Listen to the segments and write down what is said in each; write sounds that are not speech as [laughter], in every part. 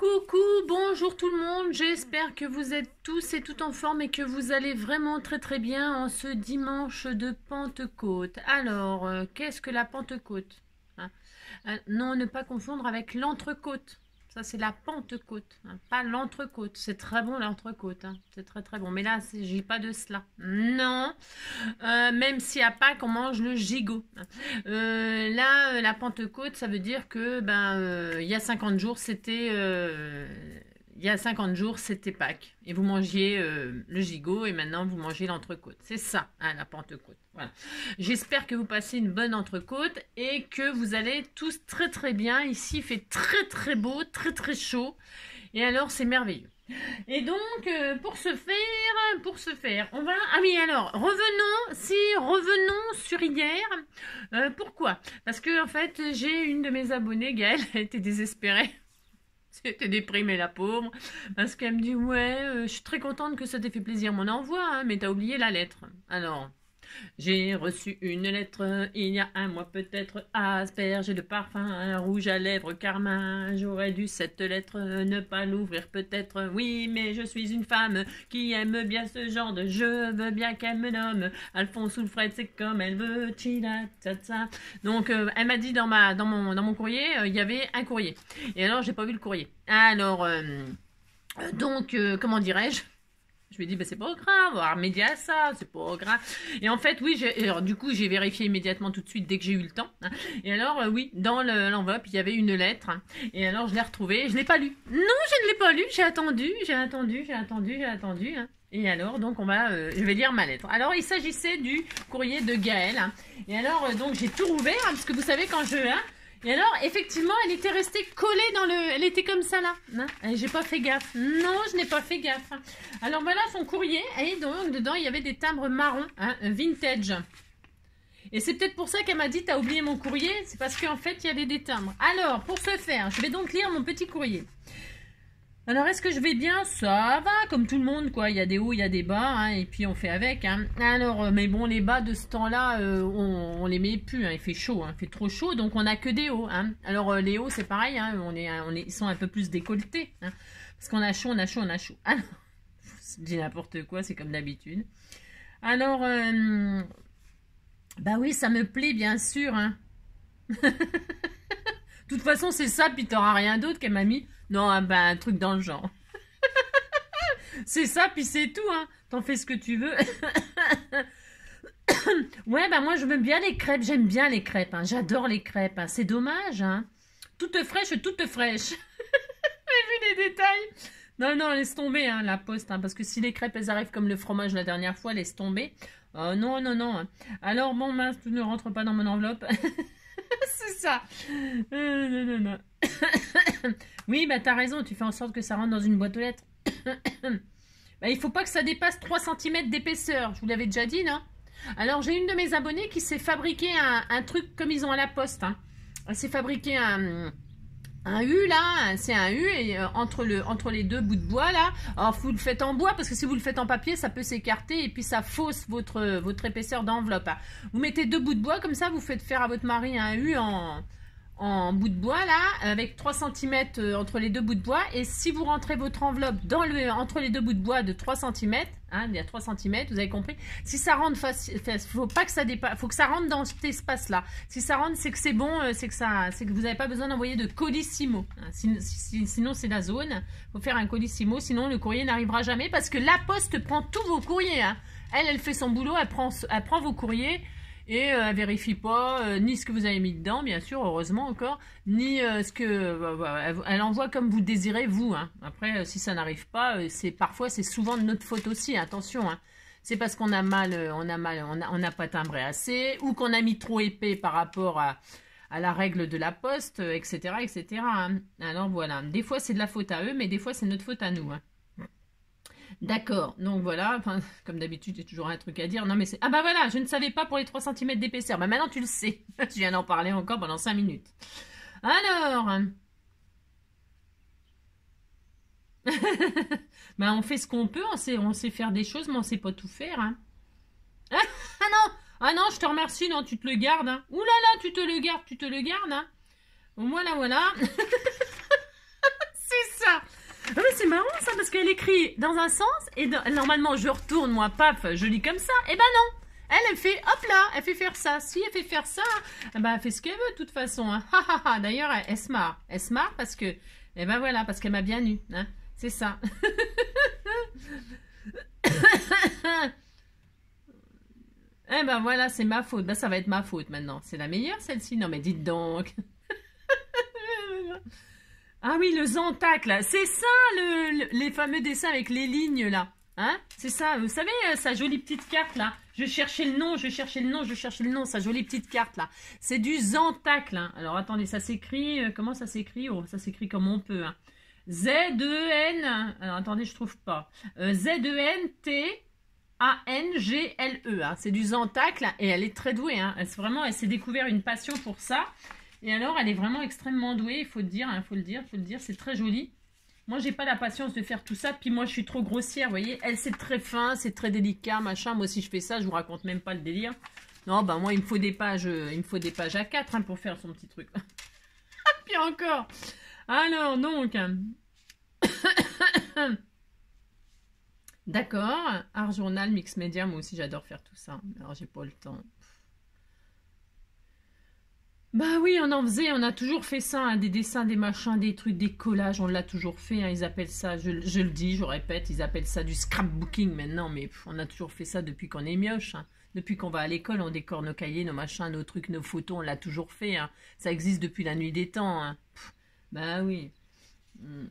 Coucou, bonjour tout le monde, j'espère que vous êtes tous et toutes en forme et que vous allez vraiment très très bien en ce dimanche de Pentecôte. Alors, euh, qu'est-ce que la Pentecôte hein? Euh, Non, ne pas confondre avec l'entrecôte. Ça, c'est la Pentecôte, hein, pas l'entrecôte. C'est très bon l'entrecôte, hein. c'est très très bon. Mais là, j'ai pas de cela. Non, euh, même si à Pâques, on mange le gigot. Hein. Euh, là, la Pentecôte, ça veut dire que ben euh, il y a 50 jours, c'était il y a 50 jours, c'était Pâques. Et vous mangiez euh, le gigot et maintenant vous mangez l'entrecôte. C'est ça, hein, la Pentecôte. J'espère que vous passez une bonne entrecôte et que vous allez tous très très bien. Ici, il fait très très beau, très très chaud. Et alors, c'est merveilleux. Et donc, euh, pour ce faire, pour ce faire, on va... Ah oui, alors, revenons, si, revenons sur hier. Euh, pourquoi? Parce que, en fait, j'ai une de mes abonnées, Gaëlle, elle était désespérée. C'était déprimée la pauvre, parce qu'elle me dit ouais, euh, je suis très contente que ça t'ait fait plaisir mon envoi, hein, mais t'as oublié la lettre. Alors, j'ai reçu une lettre il y a un mois peut-être, asperge de parfum, rouge à lèvres, carmin. J'aurais dû cette lettre ne pas l'ouvrir peut-être. Oui, mais je suis une femme qui aime bien ce genre de je veux bien qu'elle me nomme. Alphonse Oulfred, c'est comme elle veut. Donc, euh, elle m'a dit dans, ma, dans, mon, dans mon courrier, euh, il y avait un courrier. Et alors, j'ai pas vu le courrier. Alors, euh, donc, comment dirais-je? Je ai dit, bah, c'est pas grave, remédier à ça, c'est pas grave. Et en fait, oui, alors, du coup, j'ai vérifié immédiatement tout de suite dès que j'ai eu le temps. Hein. Et alors, euh, oui, dans l'enveloppe, il y avait une lettre. Hein. Et alors, je l'ai retrouvée, je l'ai pas lue. Non, je ne l'ai pas lue, j'ai attendu, j'ai attendu, j'ai attendu, j'ai attendu. Hein. Et alors, donc, on va, euh, je vais lire ma lettre. Alors, il s'agissait du courrier de Gaël. Et alors, euh, donc, j'ai tout rouvert, parce que vous savez, quand je... Et alors, effectivement, elle était restée collée dans le... Elle était comme ça, là. Hein J'ai pas fait gaffe. Non, je n'ai pas fait gaffe. Alors, voilà son courrier. Et donc, dedans, il y avait des timbres marrons, hein, vintage. Et c'est peut-être pour ça qu'elle m'a dit, t'as oublié mon courrier. C'est parce qu'en fait, il y avait des timbres. Alors, pour ce faire, je vais donc lire mon petit courrier. Alors, est-ce que je vais bien? Ça va, comme tout le monde, quoi. Il y a des hauts, il y a des bas, hein, et puis on fait avec. Hein. Alors, euh, mais bon, les bas de ce temps-là, euh, on, les met plus. Hein. Il fait chaud, il fait trop chaud, donc on a que des hauts. Alors, euh, les hauts, c'est pareil, on est, on est, ils sont un peu plus décolletés. Parce qu'on a chaud, on a chaud, on a chaud. Alors, [laughs] je dis n'importe quoi, c'est comme d'habitude. Alors, bah oui, ça me plaît, bien sûr. [laughs] De toute façon, c'est ça, puis t'auras rien d'autre qu'elle m'a. Non, ben, un truc dans le genre. [laughs] c'est ça, puis c'est tout, hein. T'en fais ce que tu veux. [coughs] ouais, ben moi, je veux bien les crêpes. J'aime bien les crêpes. Hein. J'adore les crêpes. Hein. C'est dommage, hein. Toutes fraîches, toutes fraîches. [laughs] J'ai vu les détails. Non, non, laisse tomber, hein, la poste. Hein, parce que si les crêpes, elles arrivent comme le fromage la dernière fois, laisse tomber. Oh, non, non, non. Alors, bon, mince, tout ne rentre pas dans mon enveloppe. [laughs] [laughs] c'est ça. Euh, [coughs] oui, bah t'as raison, tu fais en sorte que ça rentre dans une boîte aux lettres. [coughs] bah, il faut pas que ça dépasse 3 cm d'épaisseur. Je vous l'avais déjà dit, non? Alors, j'ai une de mes abonnées qui s'est fabriqué un, truc comme ils ont à la poste. Hein. Elle s'est fabriqué un, un U là, c'est un U euh, entre, le, entre les deux bouts de bois là, alors vous le faites en bois parce que si vous le faites en papier ça peut s'écarter et puis ça fausse votre, votre épaisseur d'enveloppe. Hein. Vous mettez deux bouts de bois comme ça, vous faites faire à votre mari un U en, en bout de bois là, avec 3 cm euh, entre les deux bouts de bois. Et si vous rentrez votre enveloppe dans le, entre les deux bouts de bois de 3 cm, hein, il y a 3 cm, vous avez compris. Si ça rentre facile, faut pas que ça dépasse, faut que ça rentre dans cet espace-là. Si ça rentre, c'est que c'est bon, euh, c'est que ça, c'est que vous n'avez pas besoin d'envoyer de colissimo. Hein. sinon, c'est la zone. Faut faire un colissimo, sinon le courrier n'arrivera jamais parce que la poste prend tous vos courriers. Hein. Elle, elle fait son boulot, elle prend, elle prend vos courriers et euh, elle vérifie pas euh, ni ce que vous avez mis dedans, bien sûr, heureusement encore, ni euh, ce que elle envoie comme vous désirez vous. Hein. Après, si ça n'arrive pas, c'est parfois c'est souvent de notre faute aussi. Attention, hein. c'est parce qu'on a mal, on a mal, on n'a pas timbré assez, ou qu'on a mis trop épais par rapport à, la règle de la poste, etc., etc. Hein. Alors voilà, des fois c'est de la faute à eux, mais des fois c'est notre faute à nous. D'accord, donc voilà, [laughs] comme d'habitude, j'ai toujours un truc à dire. Non, mais c'est... Ah bah voilà, je ne savais pas pour les 3 cm d'épaisseur. Bah maintenant, tu le sais. [laughs] tu viens d'en parler encore pendant 5 minutes. Alors... [laughs] bah on fait ce qu'on peut, on sait, faire des choses, mais on sait pas tout faire. Hein. Ah, non Ah non, je te remercie, non, tu te le gardes. Hein. Là là, tu te le gardes, tu te le gardes. Hein. Voilà, voilà. C'est ça marrant ça parce qu'elle écrit dans un sens et normalement je retourne moi paf je lis comme ça. Et eh ben non. Elle, elle fait hop là, elle fait faire ça. Si elle fait faire ça, ben elle fait ce qu'elle veut de toute façon. Hein. D'ailleurs, elle, se marre. Elle se marre parce que, eh ben voilà, parce qu'elle m'a bien eu. Hein. C'est ça. [coughs] eh ben voilà, c'est ma faute. Ben ça va être ma faute maintenant. C'est la meilleure celle-ci. Non mais dites donc. [laughs] Ah oui, le Zantac, là. C'est ça, le, les fameux dessins avec les lignes, là. Hein? C'est ça. Vous savez, euh, sa jolie petite carte, là. Je cherchais le nom, je cherchais le nom, je cherchais le nom. Sa jolie petite carte, là. C'est du Zantac, là. Alors, attendez, ça s'écrit... Euh, comment ça s'écrit? Oh, ça s'écrit comme on peut, hein. Z-E-N... Alors, attendez, je trouve pas. Euh, Z-E-N-T... A-N-G-L-E. Hein. C'est du Zantac, là, et elle est très douée. Hein. Elle, vraiment, elle s'est découvert une passion pour ça. Et alors, elle est vraiment extrêmement douée, il faut le dire, il hein, faut le dire, faut le dire, c'est très joli. Moi, j'ai pas la patience de faire tout ça, puis moi, je suis trop grossière, vous voyez. Elle, c'est très fin, c'est très délicat, machin. Moi, si je fais ça, je vous raconte même pas le délire. Non, ben moi, il me faut des pages, euh, il faut des pages à 4 hein, pour faire son petit truc. [laughs] puis encore. Alors, donc... [coughs] D'accord, art journal, mix média, moi aussi j'adore faire tout ça. Alors j'ai pas le temps. Bah oui, on en faisait, on a toujours fait ça, hein, des dessins, des machins, des trucs, des collages, on l'a toujours fait, hein, ils appellent ça, je, le dis, je répète, ils appellent ça du scrapbooking maintenant, mais on a toujours fait ça depuis qu'on est mioche. Hein. Depuis qu'on va à l'école, on décore nos cahiers, nos machins, nos trucs, nos photos, on l'a toujours fait. Ça existe depuis la nuit des temps. bah oui. Hmm.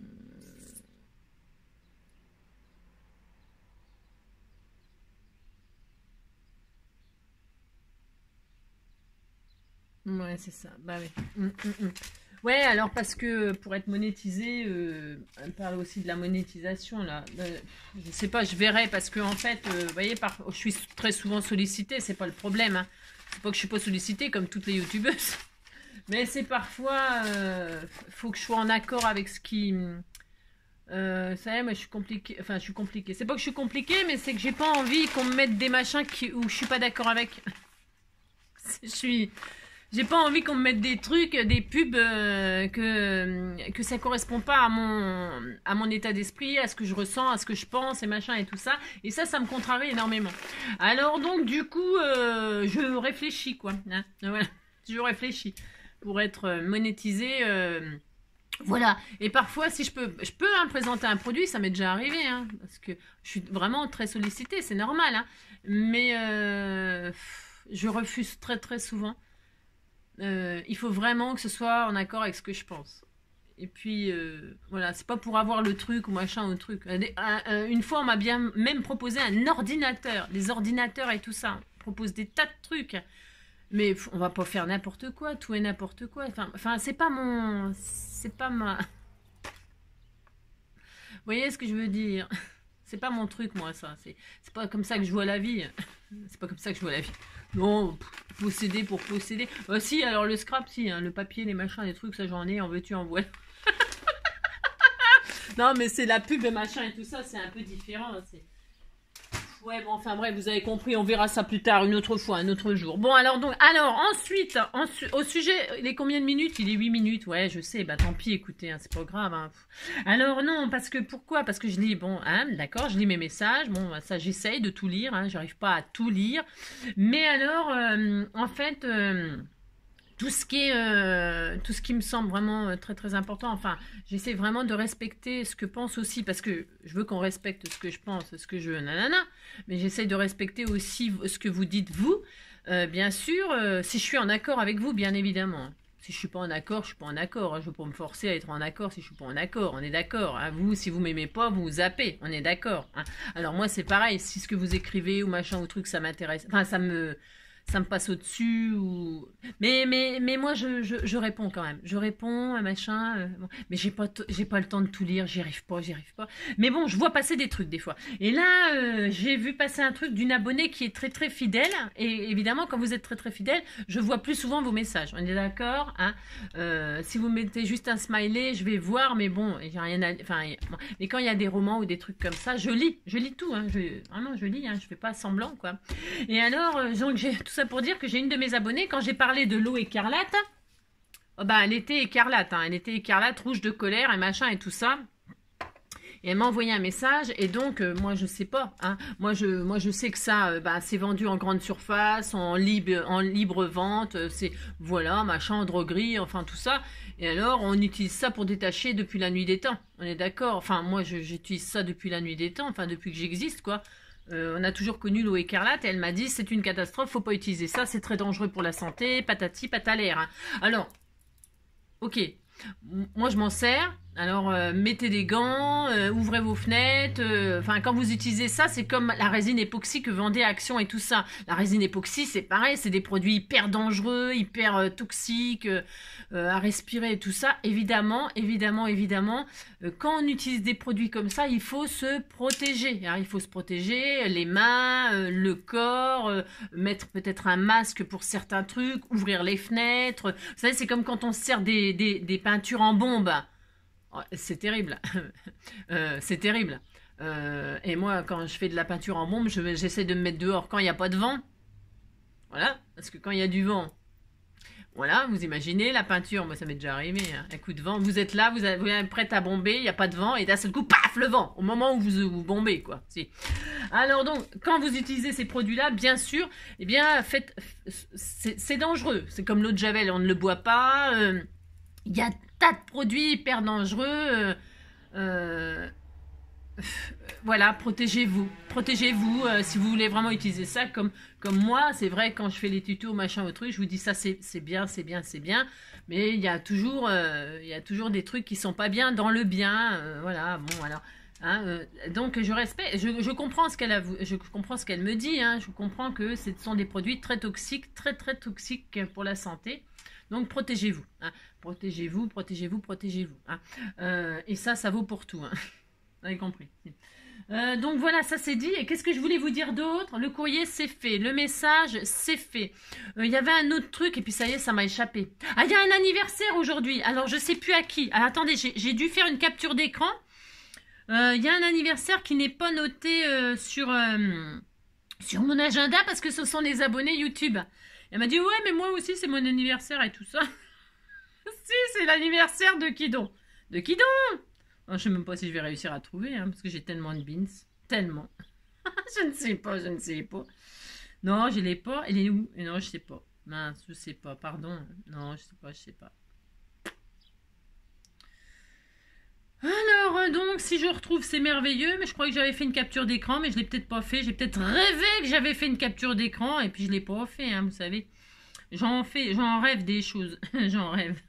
Ouais, c'est ça. Bah oui. Mm, mm, mm. Ouais, alors parce que pour être monétisé, euh, on parle aussi de la monétisation là. Je euh, je sais pas, je verrai parce que en fait, euh, vous voyez, par, je suis très souvent sollicitée, c'est pas le problème. Hein. C'est pas que je suis pas sollicitée comme toutes les youtubeuses, [laughs] mais c'est parfois, faut que je sois en accord avec ce qui. ça y est, moi je suis compliquée. Enfin, je suis compliquée. C'est pas que je suis compliquée, mais c'est que j'ai pas envie qu'on me mette des machins qui, où je suis pas d'accord avec. [laughs] je suis j'ai pas envie qu'on me mette des trucs, des pubs euh, que que ça correspond pas à mon à mon état d'esprit, à ce que je ressens, à ce que je pense et machin et tout ça. Et ça, ça me contrarie énormément. Alors donc du coup, euh, je réfléchis quoi. Hein. voilà, je réfléchis pour être monétisé. Euh, voilà. Et parfois, si je peux, je peux hein, présenter un produit, ça m'est déjà arrivé, hein, parce que je suis vraiment très sollicitée, c'est normal. Mais je refuse très très souvent. Euh, il faut vraiment que ce soit en accord avec ce que je pense. Et puis, euh, voilà, c'est pas pour avoir le truc ou machin ou truc. Une fois, on m'a bien même proposé un ordinateur. Les ordinateurs et tout ça. On propose des tas de trucs. Mais on va pas faire n'importe quoi, tout et n'importe quoi. Enfin, enfin c'est pas mon. C'est pas ma. Vous voyez ce que je veux dire? [laughs] C'est pas mon truc, moi, ça. C'est pas comme ça que je vois la vie. [laughs] C'est pas comme ça que je vois la vie. Non, posséder pour posséder. Euh, si, alors le scrap, si, hein, le papier, les machins, les trucs, ça j'en ai, en veux-tu, en voilà. [laughs] non, mais c'est la pub et machin et tout ça, c'est un peu différent. Ouais, bon, enfin bref, vous avez compris, on verra ça plus tard, une autre fois, un autre jour. Bon, alors, donc, alors, ensuite, au sujet, il est combien de minutes? Il est 8 minutes, ouais, je sais, bah tant pis, écoutez, hein, c'est pas grave. Hein. Alors, non, parce que, pourquoi? Parce que je lis, bon, hein, d'accord, je lis mes messages, bon, ça, j'essaye de tout lire, j'arrive pas à tout lire. Mais alors, euh, en fait... Euh, tout ce qui est, euh, tout ce qui me semble vraiment euh, très très important. Enfin, j'essaie vraiment de respecter ce que pense aussi parce que je veux qu'on respecte ce que je pense, ce que je nanana, mais j'essaie de respecter aussi ce que vous dites vous. Euh, bien sûr, si je suis en accord avec vous, bien évidemment. Si je suis pas en accord, je suis pas en accord. Hein. Je veux pas me forcer à être en accord si je suis pas en accord. On est d'accord. Hein. Vous, si vous m'aimez pas, vous zappez. On est d'accord. Hein. Alors moi, c'est pareil. Si ce que vous écrivez ou machin ou truc, ça m'intéresse. Enfin, ça me ça me passe au-dessus ou mais mais mais moi je, je, réponds quand même. Je réponds à machin euh, mais j'ai pas j'ai pas le temps de tout lire j'y arrive pas j'y arrive pas. Mais bon je vois passer des trucs des fois. Et là euh, j'ai vu passer un truc d'une abonnée qui est très très fidèle. Et évidemment quand vous êtes très très fidèle je vois plus souvent vos messages. On est d'accord hein. Euh, si vous mettez juste un smiley je vais voir mais bon j'ai rien à enfin mais quand il y a des romans ou des trucs comme ça je lis. Je lis tout hein. Je, vraiment je lis hein, je fais pas semblant quoi. Et alors donc j'ai tout pour dire que j'ai une de mes abonnées, quand j'ai parlé de l'eau écarlate, oh bah, elle était écarlate, hein. elle était écarlate, rouge de colère et machin et tout ça. Et elle m'a envoyé un message et donc euh, moi je sais pas. Hein. Moi je moi je sais que ça euh, bah, c'est vendu en grande surface, en libre en libre vente. Euh, c'est voilà machin droguerie, enfin tout ça. Et alors on utilise ça pour détacher depuis la nuit des temps. On est d'accord. Enfin moi j'utilise ça depuis la nuit des temps. Enfin depuis que j'existe quoi. On a toujours connu l'eau écarlate et elle m'a dit c'est une catastrophe, faut pas utiliser ça, c'est très dangereux pour la santé, patati patalaire. Hein. Alors, ok, moi je m'en sers, alors, euh, mettez des gants, euh, ouvrez vos fenêtres. Euh, enfin, quand vous utilisez ça, c'est comme la résine époxy que vendait Action et tout ça. La résine époxy, c'est pareil, c'est des produits hyper dangereux, hyper toxiques à respirer et tout ça. Évidemment, évidemment, évidemment, quand on utilise des produits comme ça, il faut se protéger. il faut se protéger les mains, le corps, mettre peut-être un masque pour certains trucs, ouvrir les fenêtres. Vous savez, c'est comme quand on sert des, des peintures en bombe. Oh, c'est terrible. [laughs] Euh, c'est terrible. Euh, et moi, quand je fais de la peinture en bombe, j'essaie de me mettre dehors quand il n'y a pas de vent. Voilà, parce que quand il y a du vent, voilà, vous imaginez la peinture, moi ça m'est déjà arrivé, hein. un coup de vent, vous êtes là, vous, êtes prête à bomber, il n'y a pas de vent, et d'un seul coup, paf, le vent, au moment où vous, vous bombez, quoi. Si. Alors donc, quand vous utilisez ces produits-là, bien sûr, eh bien, faites, c'est dangereux. C'est comme l'eau de Javel, on ne le boit pas. Euh, il y a tas de produits hyper dangereux. Euh, euh, voilà, protégez-vous. Protégez-vous euh, si vous voulez vraiment utiliser ça comme, comme moi. C'est vrai, quand je fais les tutos, machin, autre, je vous dis ça, c'est bien, c'est bien, c'est bien. Mais il y, a toujours, il y a toujours des trucs qui sont pas bien dans le bien. voilà, bon, alors. Hein, donc je respecte, je, comprends ce qu'elle je comprends ce qu'elle me dit. Hein, je comprends que ce sont des produits très toxiques, très très toxiques pour la santé. Donc protégez-vous. Hein. Protégez-vous, protégez-vous, protégez-vous. Hein. Euh, et ça, ça vaut pour tout. Hein. Vous avez compris. Euh, donc voilà, ça c'est dit. Et qu'est-ce que je voulais vous dire d'autre? Le courrier, c'est fait. Le message, c'est fait. Euh, il y avait un autre truc, et puis ça y est, ça m'a échappé. Ah, il y a un anniversaire aujourd'hui. Alors, je sais plus à qui. Alors, attendez, j'ai dû faire une capture d'écran. Il y a un anniversaire qui n'est pas noté sur, sur mon agenda parce que ce sont les abonnés YouTube. Elle m'a dit, ouais, mais moi aussi, c'est mon anniversaire et tout ça. Si, c'est l'anniversaire de qui donc De qui donc Je sais même pas si je vais réussir à trouver, hein, parce que j'ai tellement de beans. Tellement. [laughs] je ne sais pas, je ne sais pas. Non, je l'ai pas. Elle est où? Non, je sais pas. Mince, je sais pas. Pardon. Non, je sais pas, je sais pas. Alors, euh, donc, si je retrouve, c'est merveilleux, mais je crois que j'avais fait une capture d'écran, mais je l'ai peut-être pas fait. J'ai peut-être rêvé que j'avais fait une capture d'écran, et puis je l'ai pas fait, hein, vous savez. J'en fais, j'en rêve des choses. [laughs] j'en rêve.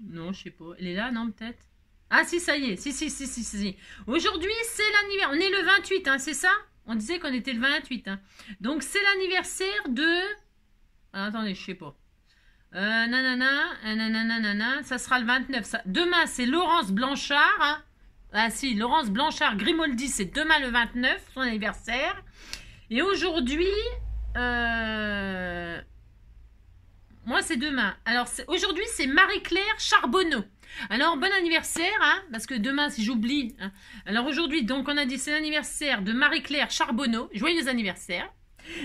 non, je sais pas. Elle est là, non, peut-être? Ah, si, ça y est. Si, si, si, si, si. Aujourd'hui, c'est l'anniversaire. On est le 28, hein, c'est ça? On disait qu'on était le 28. Hein. Donc, c'est l'anniversaire de... Ah, attendez, je sais pas. Euh, nanana, euh, nanana, ça sera le 29. Ça. Demain, c'est Laurence Blanchard. Hein. Ah si, Laurence Blanchard Grimoldi, c'est demain le 29, son anniversaire. Et aujourd'hui, euh, moi c'est demain. Alors aujourd'hui, c'est Marie-Claire Charbonneau. Alors bon anniversaire, hein, parce que demain, si j'oublie. Hein. Alors aujourd'hui, donc on a dit c'est l'anniversaire de Marie-Claire Charbonneau. Joyeux anniversaire.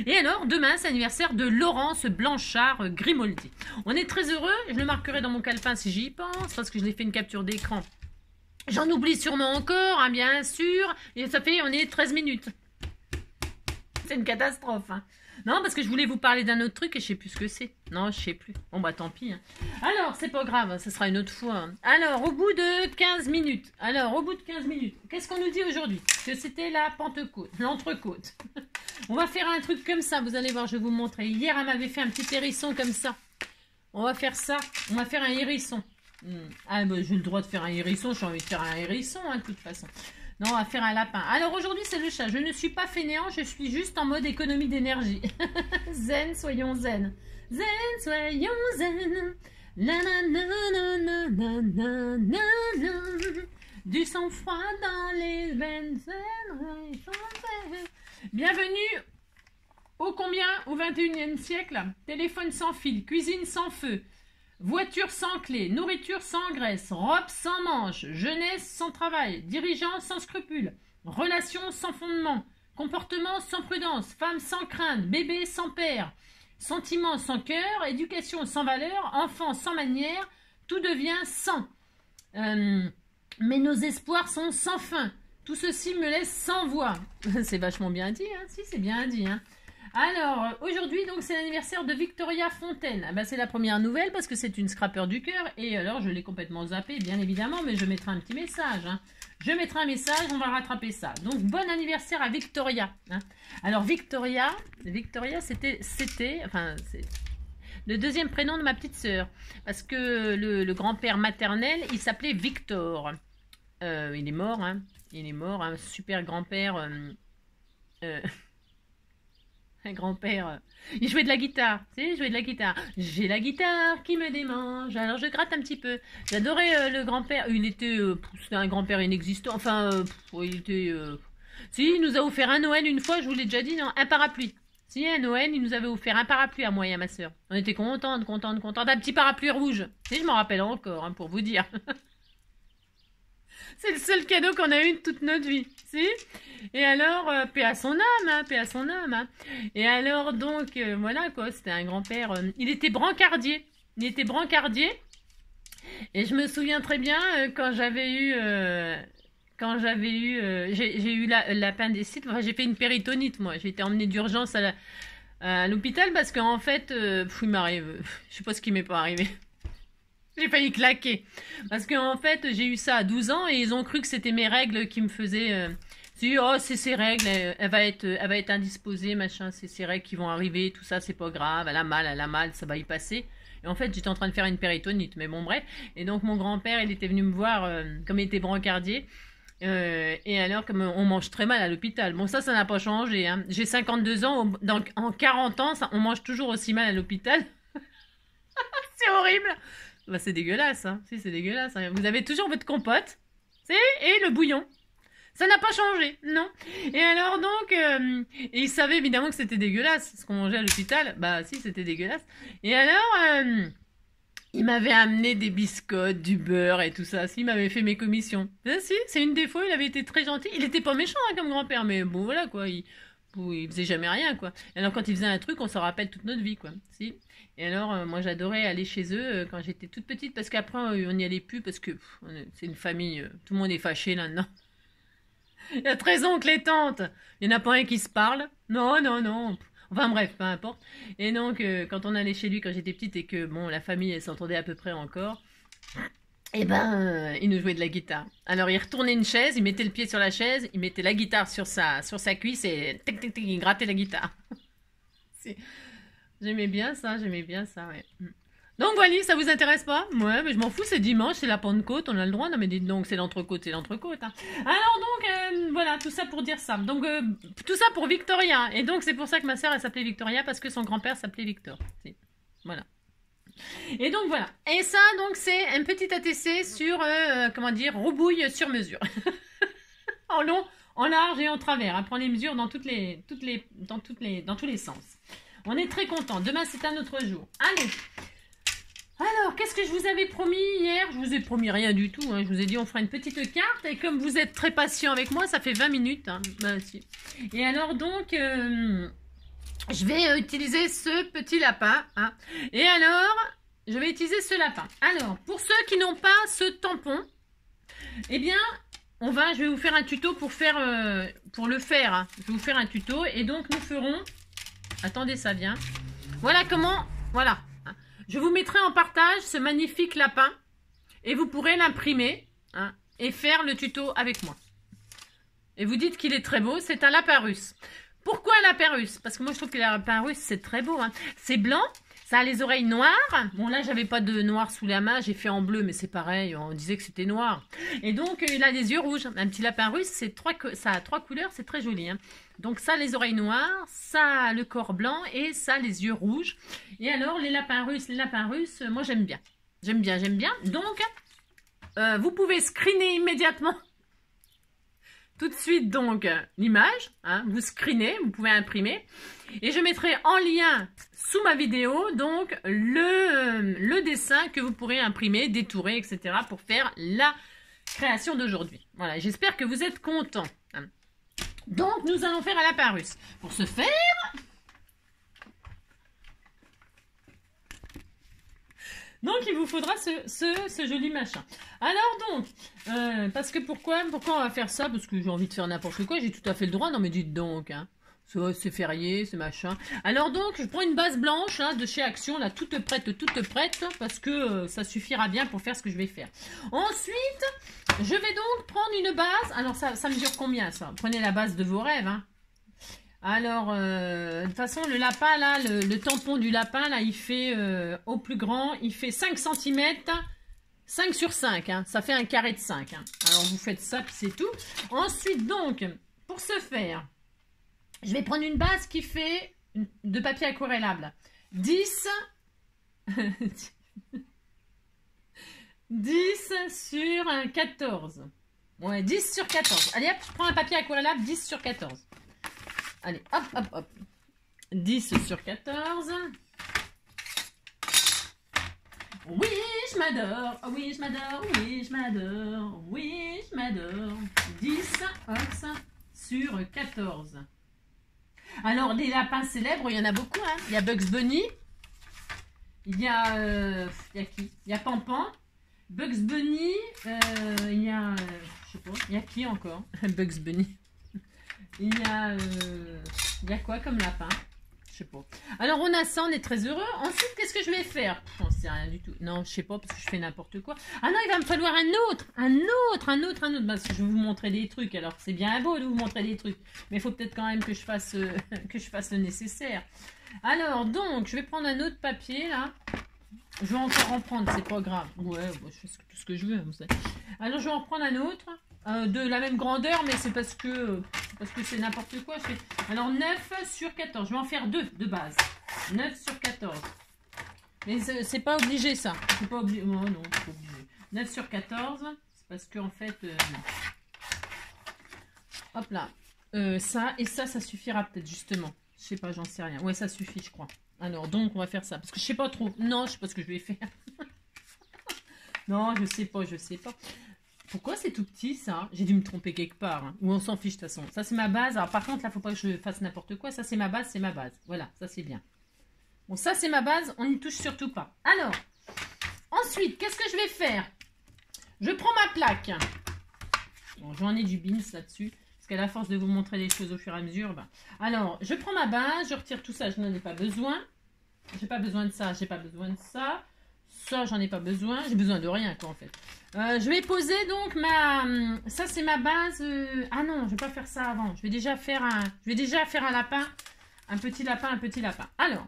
Et alors, demain, c'est l'anniversaire de Laurence Blanchard Grimoldi. On est très heureux, je le marquerai dans mon calepin si j'y pense, parce que je l'ai fait une capture d'écran. J'en oublie sûrement encore, hein, bien sûr, et ça fait, on est 13 minutes. C'est une catastrophe. Non, parce que je voulais vous parler d'un autre truc et je sais plus ce que c'est. Non, je sais plus. Bon, bah tant pis. Hein. Alors, c'est pas grave, ça sera une autre fois. Hein. Alors, au bout de 15 minutes. Alors, au bout de 15 minutes, qu'est-ce qu'on nous dit aujourd'hui? Que c'était la Pentecôte, l'entrecôte. [laughs] On va faire un truc comme ça, vous allez voir, je vais vous montrer. Hier, elle m'avait fait un petit hérisson comme ça. On va faire ça. On va faire un hérisson. Hmm. Ah, bah, j'ai le droit de faire un hérisson. J'ai envie de faire un hérisson, hein, de toute façon. Non, on va faire un lapin. Alors aujourd'hui, c'est le chat. Je ne suis pas fainéant, je suis juste en mode économie d'énergie. [laughs] zen, soyons zen. Zen, soyons zen. Du sang-froid dans les veines. Bienvenue au combien? Au 21e siècle Téléphone sans fil, cuisine sans feu, Voiture sans clé, nourriture sans graisse, robe sans manche, jeunesse sans travail, dirigeant sans scrupules, relations sans fondement, comportement sans prudence, femme sans crainte, bébé sans père, sentiment sans cœur, éducation sans valeur, enfant sans manière, tout devient sans. Euh, Mais nos espoirs sont sans fin. Tout ceci me laisse sans voix. [laughs] c'est vachement bien dit, hein Si, c'est bien dit, hein alors, aujourd'hui, donc, c'est l'anniversaire de Victoria Fontaine. Ah bah, c'est la première nouvelle parce que c'est une scrapper du cœur. Et alors, je l'ai complètement zappé, bien évidemment, mais je mettrai un petit message. Hein. Je mettrai un message, on va rattraper ça. Donc, bon anniversaire à Victoria. Hein. Alors, Victoria, Victoria, c'était, c'était, enfin, c'est le deuxième prénom de ma petite sœur. Parce que le, grand-père maternel, il s'appelait Victor. Euh, il est mort, hein. Il est mort, un super grand-père. Euh, euh, grand-père. Il jouait de la guitare. Tu sais, il jouait de la guitare. J'ai la guitare qui me démange. Alors je gratte un petit peu. J'adorais le grand-père. Il était. C'était un grand-père inexistant. Enfin, il était. Si, il nous a offert un Noël une fois, je vous l'ai déjà dit, non, un parapluie. Si, à Noël, il nous avait offert un parapluie à moi et à ma soeur. On était contentes, contentes, contentes. Un petit parapluie rouge. Si, je m'en rappelle encore, hein, pour vous dire. [laughs] C'est le seul cadeau qu'on a eu toute notre vie. Si? Et alors, euh, paix à son âme, hein, à son âme. Hein. Et alors, donc, euh, voilà quoi, c'était un grand-père. Euh, il était brancardier. Il était brancardier. Et je me souviens très bien quand j'avais eu quand j'avais eu, euh, j'ai eu l'appendicite, la enfin, j'ai fait une péritonite, moi. J'ai été emmenée d'urgence à l'hôpital parce qu'en fait, euh, il m'arrive, je sais pas ce qui m'est pas arrivé. J'ai failli claquer. Parce qu'en fait, j'ai eu ça à 12 ans et ils ont cru que c'était mes règles qui me faisaient... Euh, oh, c'est ses règles, elle, va être, elle va être indisposée, machin, c'est ses règles qui vont arriver, tout ça, c'est pas grave, elle a mal, elle a mal, ça va y passer. Et en fait, j'étais en train de faire une péritonite, mais bon, bref. Et donc, mon grand-père, il était venu me voir, euh, comme il était brancardier, euh, et alors, comme on mange très mal à l'hôpital. Bon, ça, ça n'a pas changé. Hein. J'ai 52 ans, donc en 40 ans, on mange toujours aussi mal à l'hôpital. [laughs] c'est horrible. Bah, c'est dégueulasse, hein. Si, c'est dégueulasse. Hein. Vous avez toujours votre compote, et le bouillon. Ça n'a pas changé, non. Et alors donc, euh, et il savait évidemment que c'était dégueulasse, ce qu'on mangeait à l'hôpital. Bah si, c'était dégueulasse. Et alors, euh, il m'avait amené des biscottes, du beurre et tout ça. Si, il m'avait fait mes commissions. Ah, si, c'est une fois, il avait été très gentil. Il était pas méchant hein, comme grand-père, mais bon, voilà quoi. Il, il faisait jamais rien quoi. Alors quand il faisait un truc, on s'en rappelle toute notre vie quoi. Si. Et alors euh, moi j'adorais aller chez eux euh, quand j'étais toute petite parce qu'après on n'y allait plus parce que c'est une famille, euh, tout le monde est fâché là-dedans. [laughs] il y a 13 oncles et tantes. Il n'y en a pas un qui se parle. Non, non, non. Enfin bref, peu importe. Et donc, euh, quand on allait chez lui quand j'étais petite et que bon, la famille s'entendait à peu près encore, eh ben, euh, il nous jouait de la guitare. Alors, il retournait une chaise, il mettait le pied sur la chaise, il mettait la guitare sur sa, sur sa cuisse et tic, tic, il grattait la guitare. [laughs] j'aimais bien ça, j'aimais bien ça, ouais. Mm. Donc voilà, ça vous intéresse pas? Ouais, mais je m'en fous, c'est dimanche, c'est la Pentecôte, on a le droit. Non mais dites donc, c'est l'entrecôte, c'est l'entrecôte. Hein. Alors donc, euh, voilà, tout ça pour dire ça. Donc, euh, tout ça pour Victoria. Et donc, c'est pour ça que ma sœur, elle s'appelait Victoria, parce que son grand-père s'appelait Victor. Voilà. Et donc, voilà. Et ça, donc, c'est un petit ATC sur, euh, comment dire, roubouille sur mesure. [laughs] en long, en large et en travers. Hein. Prends les mesures dans, toutes les, toutes les, dans, toutes les, dans tous les sens. On est très content. Demain, c'est un autre jour. Allez alors, qu'est-ce que je vous avais promis hier? Je vous ai promis rien du tout. Hein. Je vous ai dit on fera une petite carte. Et comme vous êtes très patient avec moi, ça fait 20 minutes. Hein. Ben, et alors donc, euh, je vais utiliser ce petit lapin. Hein. Et alors, je vais utiliser ce lapin. Alors, pour ceux qui n'ont pas ce tampon, eh bien, on va, je vais vous faire un tuto pour faire, euh, pour le faire. Je vais vous faire un tuto. Et donc, nous ferons... Attendez, ça vient. Voilà comment... Voilà. Je vous mettrai en partage ce magnifique lapin et vous pourrez l'imprimer hein, et faire le tuto avec moi. Et vous dites qu'il est très beau, c'est un lapin russe. Pourquoi un lapin russe? Parce que moi je trouve que le lapin russe c'est très beau. Hein. C'est blanc, ça a les oreilles noires. Bon là j'avais pas de noir sous la main, j'ai fait en bleu mais c'est pareil, on disait que c'était noir. Et donc il a des yeux rouges. Un petit lapin russe, c'est trois, ça a trois couleurs, c'est très joli. Hein. Donc ça les oreilles noires, ça le corps blanc et ça les yeux rouges. Et alors les lapins russes, les lapins russes, moi j'aime bien. J'aime bien, j'aime bien. Donc euh, vous pouvez screener immédiatement tout de suite donc l'image. Hein, vous screenez, vous pouvez imprimer. Et je mettrai en lien sous ma vidéo donc le, le dessin que vous pourrez imprimer, détourer, etc. pour faire la création d'aujourd'hui. Voilà, j'espère que vous êtes contents. Donc, nous allons faire un lapin russe. Pour ce faire, donc il vous faudra ce, joli machin. Alors donc, Euh, parce que pourquoi Pourquoi on va faire ça? Parce que j'ai envie de faire n'importe quoi, j'ai tout à fait le droit. Non mais dites donc, hein. C'est férié, c'est machin. Alors donc, je prends une base blanche hein, de chez Action, là, toute prête, toute prête, parce que euh, ça suffira bien pour faire ce que je vais faire. Ensuite, je vais donc prendre une base. Alors, ça, ça mesure combien, ça? Prenez la base de vos rêves, hein. Alors, euh, de toute façon, le lapin, là, le, tampon du lapin, là, il fait, euh, au plus grand, il fait 5 cm, 5 sur 5, hein. ça fait un carré de 5. Hein. Alors, vous faites ça, puis c'est tout. Ensuite, donc, pour ce faire, je vais prendre une base qui fait de papier aquarellable. 10 10 [laughs] sur 14. Ouais, 10 sur 14. Allez hop, je prends un papier aquarellable 10 sur 14. Allez, hop, hop, hop. 10 sur 14. Oui, je m'adore. Oui, je m'adore. Oui, je m'adore. Oui, je m'adore. 10 sur 14. Alors, des lapins célèbres, il y en a beaucoup. Hein. Il y a Bugs Bunny. Il y a... Euh, il y a qui? Il y a Pampan. Bugs Bunny. Euh, il y a... Euh, je sais pas. Il y a qui encore? [laughs] Bugs Bunny. Il y a... il y a quoi comme lapin? Je sais pas. Alors, on a ça, on est très heureux. Ensuite, qu'est-ce que je vais faire? J'en sais rien du tout. Non, je sais pas, parce que je fais n'importe quoi. Ah non, il va me falloir un autre, un autre, un autre, un autre. Parce que je vais vous montrer des trucs. Alors, c'est bien beau de vous montrer des trucs. Mais il faut peut-être quand même que je, fasse, euh, [laughs] que je fasse le nécessaire. Alors, donc, je vais prendre un autre papier, là. Je vais encore en prendre, c'est pas grave. Ouais, je fais tout ce que je veux. Alors, je vais en prendre un autre. Euh, de la même grandeur, mais c'est parce que parce que c'est n'importe quoi. Alors 9 sur 14, je vais en faire deux de base. 9 sur 14. Mais c'est pas obligé ça. C'est pas obligé. Oh, non, pas obligé. 9 sur 14, c'est parce que en fait... Euh, hop là. Euh, ça et ça, ça suffira peut-être justement. Je sais pas, j'en sais rien. Ouais, ça suffit, je crois. Alors, donc, on va faire ça. Parce que je sais pas trop. Non, je sais pas ce que je vais faire. [laughs] non, je sais pas, je sais pas. Pourquoi c'est tout petit ça? J'ai dû me tromper quelque part. Hein. Ou on s'en fiche de toute façon. Ça c'est ma base. Alors par contre là, faut pas que je fasse n'importe quoi. Ça c'est ma base, c'est ma base. Voilà, ça c'est bien. Bon, ça c'est ma base. On n'y touche surtout pas. Alors, ensuite, qu'est-ce que je vais faire? Je prends ma plaque. Bon, j'en ai du bins là-dessus. Parce qu'à la force de vous montrer les choses au fur et à mesure, ben... alors je prends ma base, je retire tout ça, je n'en ai pas besoin. J'ai pas besoin de ça, j'ai pas besoin de ça. Ça, j'en ai pas besoin. J'ai besoin de rien, quoi, en fait. Euh, je vais poser donc ma... Hum, ça, c'est ma base. Euh, ah non, je vais pas faire ça avant. Je vais déjà faire un... Je déjà faire un lapin. Un petit lapin, un petit lapin. Alors.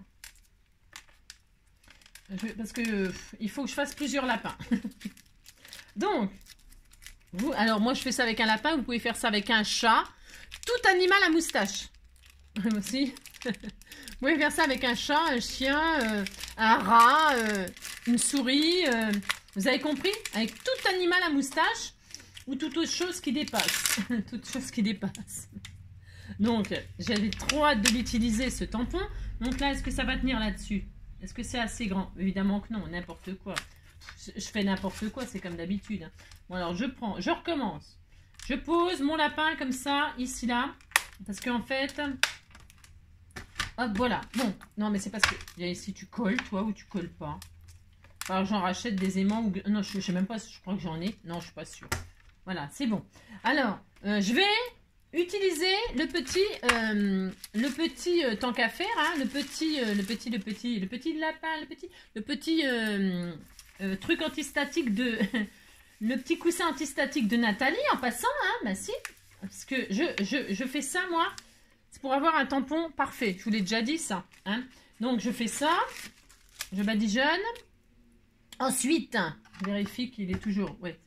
Parce que il faut que je fasse plusieurs lapins. [laughs] donc. Vous, alors, moi, je fais ça avec un lapin. Vous pouvez faire ça avec un chat. Tout animal à moustache. Aussi. Vous pouvez faire ça avec un chat, un chien, euh, un rat, euh, une souris. Euh, vous avez compris? Avec tout animal à moustache ou toute autre chose qui dépasse. [laughs] toute chose qui dépasse. Donc, j'avais trop hâte de l'utiliser, ce tampon. Donc là, est-ce que ça va tenir là-dessus? Est-ce que c'est assez grand? Évidemment que non, n'importe quoi. Je, fais n'importe quoi, c'est comme d'habitude. Hein. Bon, alors, je prends, je recommence. Je pose mon lapin comme ça, ici, là. Parce qu'en fait, Hop, voilà. Bon, non, mais c'est parce que ici tu colles, toi, ou tu colles pas. Alors, j'en rachète des aimants. Non, je, sais même pas, je crois que j'en ai. Non, je suis pas sûre. Voilà, c'est bon. Alors, euh, je vais utiliser le petit, euh, le petit euh, tant qu'à faire, hein, le petit, le petit, le petit, le petit lapin, le petit, le petit truc antistatique de, [laughs] le petit coussin antistatique de Nathalie en passant, hein, bah si, parce que je fais ça moi c'est pour avoir un tampon parfait. Je vous l'ai déjà dit ça. Hein. Donc, je fais ça. Je badigeonne. Ensuite, je vérifie qu'il est toujours... Ouais,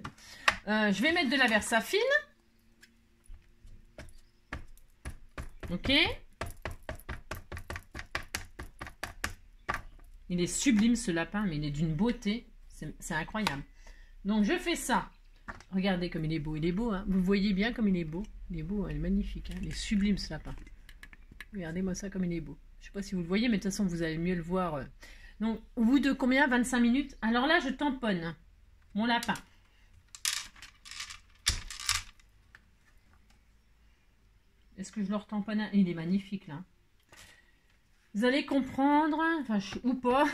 euh, je vais mettre de la versafine. Ok. Il est sublime ce lapin, mais il est d'une beauté. C'est incroyable. Donc, je fais ça. Regardez comme il est beau. Il est beau, hein. Vous voyez bien comme il est beau. Il est beau, il est magnifique. Hein. Il est sublime ce lapin. Regardez-moi ça comme il est beau. Je ne sais pas si vous le voyez, mais de toute façon, vous allez mieux le voir. Euh. Donc, au bout de combien? 25 minutes? Alors là, je tamponne mon lapin. Est-ce que je le retamponne? Il est magnifique, là. Vous allez comprendre, enfin, ou pas.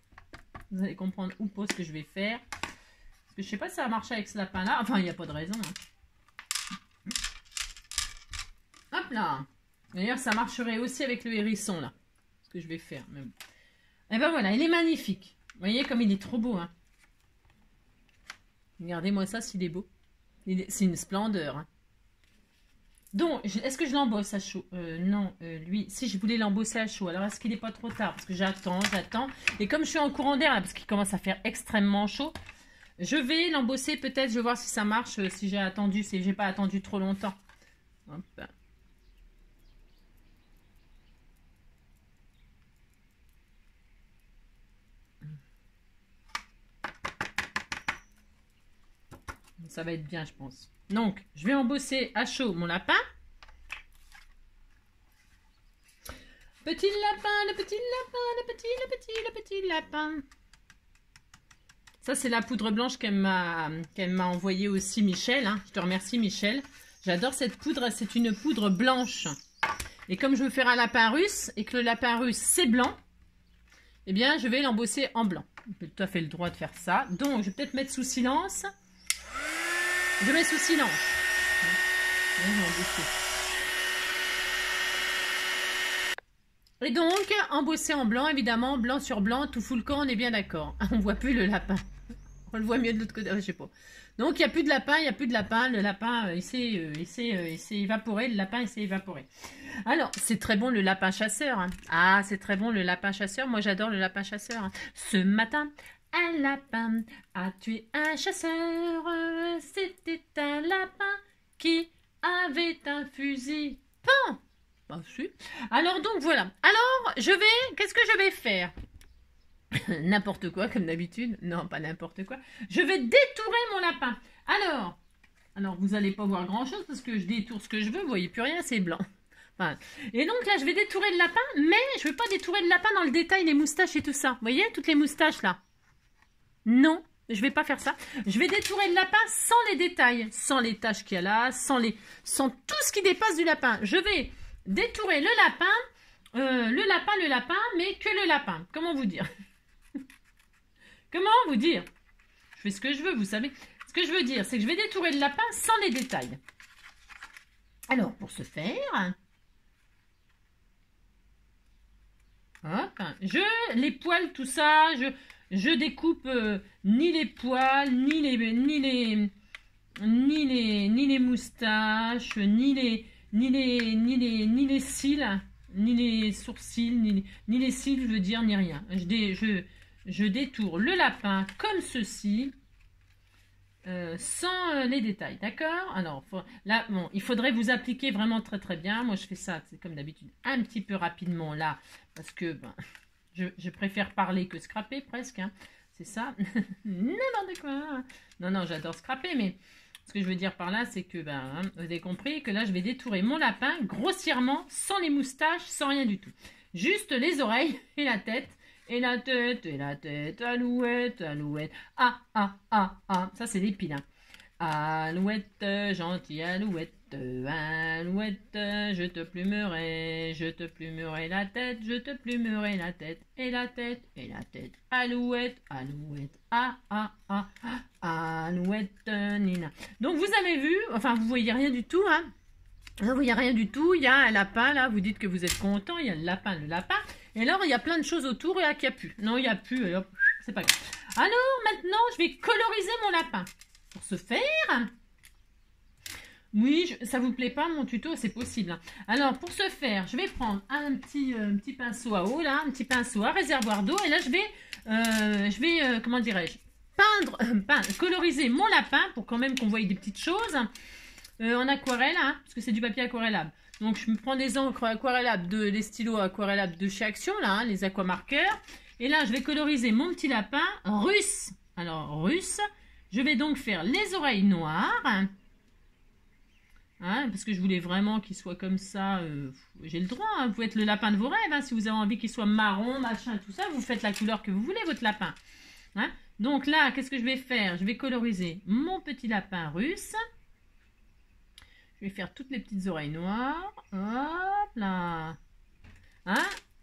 [laughs] Vous allez comprendre ou pas ce que je vais faire. Parce que je sais pas si ça va marcher avec ce lapin-là. Enfin, il n'y a pas de raison. Hein. Hop là. D'ailleurs, ça marcherait aussi avec le hérisson, là. Ce que je vais faire. Et eh ben voilà, il est magnifique. Vous voyez comme il est trop beau. Hein. Regardez-moi ça, s'il est beau. C'est une splendeur. Hein. Donc, est-ce que je l'embosse à chaud? Euh, Non, euh, lui, si je voulais l'embosser à chaud, alors est-ce qu'il n'est pas trop tard? Parce que j'attends, j'attends. Et comme je suis en courant d'air, parce qu'il commence à faire extrêmement chaud, je vais l'embosser peut-être, je vais voir si ça marche, euh, si j'ai attendu, si j'ai pas attendu trop longtemps. Ça va être bien, je pense. Donc, je vais embosser à chaud mon lapin. Petit lapin, le petit lapin, le petit, le petit, le petit lapin. Ça, c'est la poudre blanche qu'elle m'a envoyée aussi, Michel. Hein. Je te remercie, Michel. J'adore cette poudre. C'est une poudre blanche. Et comme je veux faire un lapin russe, et que le lapin russe, c'est blanc, eh bien, je vais l'embosser en blanc. J'ai tout à fait le droit de faire ça. Donc, je vais peut-être mettre sous silence. Je mets sous silence. Et donc, embossé en blanc, évidemment, blanc sur blanc, tout fout le camp, on est bien d'accord. [laughs] On voit plus le lapin. On le voit mieux de l'autre côté, je sais pas. Donc, il n'y a plus de lapin, il n'y a plus de lapin. Le lapin, euh, euh, euh, il s'est évaporé, le lapin, il s'est évaporé. Alors, c'est très bon le lapin chasseur. Hein. Ah, c'est très bon le lapin chasseur. Moi, j'adore le lapin chasseur. Hein. Ce matin, un lapin a tué un chasseur? C'était un lapin qui avait un fusil. Pan bah, Alors donc voilà. Alors je vais. Qu'est-ce que je vais faire? [coughs] N'importe quoi comme d'habitude. Non, pas n'importe quoi. Je vais détourer mon lapin. Alors. Alors vous n'allez pas voir grand chose parce que je détourne ce que je veux. Vous voyez plus rien, c'est blanc. Et donc là, je vais détourer le lapin, mais je ne vais pas détourer le lapin dans le détail, les moustaches et tout ça. Vous voyez, toutes les moustaches là. Non, je vais pas faire ça. Je vais détourer le lapin sans les détails, sans les taches qu'il y a là, sans, les, sans tout ce qui dépasse du lapin. Je vais détourer le lapin, euh, le lapin, le lapin, mais que le lapin. Comment vous dire? [laughs] Comment vous dire? Je fais ce que je veux, vous savez. Ce que je veux dire, c'est que je vais détourer le lapin sans les détails. Alors, pour ce faire, je les poils, tout ça, je, je découpe euh, ni les poils, ni les, ni les, ni les, ni les moustaches, ni les, ni les, ni les, ni les cils, ni les sourcils, ni, ni les cils, je veux dire, ni rien. Je, je, je détourne le lapin comme ceci, euh, sans euh, les détails, d'accord? Alors, là, bon, il faudrait vous appliquer vraiment très très bien. Moi, je fais ça, c'est comme d'habitude, un petit peu rapidement là, parce que ben, je, préfère parler que scraper presque. Hein. C'est ça. [laughs] N'importe quoi. Non, non, j'adore scraper, mais ce que je veux dire par là, c'est que ben, hein, vous avez compris que là, je vais détourer mon lapin grossièrement, sans les moustaches, sans rien du tout. Juste les oreilles [laughs] et la tête. Et la tête, et la tête, alouette, alouette. Ah, ah, ah, ah. Ça, c'est des piles. Hein. Alouette, gentille alouette. Alouette, je te plumerai, je te plumerai la tête, je te plumerai la tête, et la tête, et la tête. Alouette, alouette, ah, ah, ah, ah alouette, Nina. Donc vous avez vu, enfin vous voyez rien du tout, hein vous voyez rien du tout, il y a un lapin là, vous dites que vous êtes content, il y a le lapin, le lapin, et alors il y a plein de choses autour et là qu'il n'y a plus. Non, il n'y a plus, c'est pas grave. Alors maintenant, je vais coloriser mon lapin. Pour ce faire, oui, ça vous plaît pas mon tuto, c'est possible. Hein. Alors pour ce faire, je vais prendre un petit, euh, petit pinceau à eau là, un petit pinceau à réservoir d'eau et là je vais, euh, je vais euh, comment dirais-je, peindre, coloriser mon lapin pour quand même qu'on voie des petites choses en aquarelle, hein, parce que c'est du papier aquarellable. Donc je me prends des encres aquarellables, de, des stylos aquarellables de chez Action là, hein, les aquamarqueurs. Et là je vais coloriser mon petit lapin russe. Alors russe, je vais donc faire les oreilles noires. Hein, parce que je voulais vraiment qu'il soit comme ça. Euh, j'ai le droit, hein, vous pouvez être le lapin de vos rêves. Hein, si vous avez envie qu'il soit marron, machin, tout ça, vous faites la couleur que vous voulez, votre lapin. Donc là, qu'est-ce que je vais faire? Je vais coloriser mon petit lapin russe. Je vais faire toutes les petites oreilles noires. Hop là.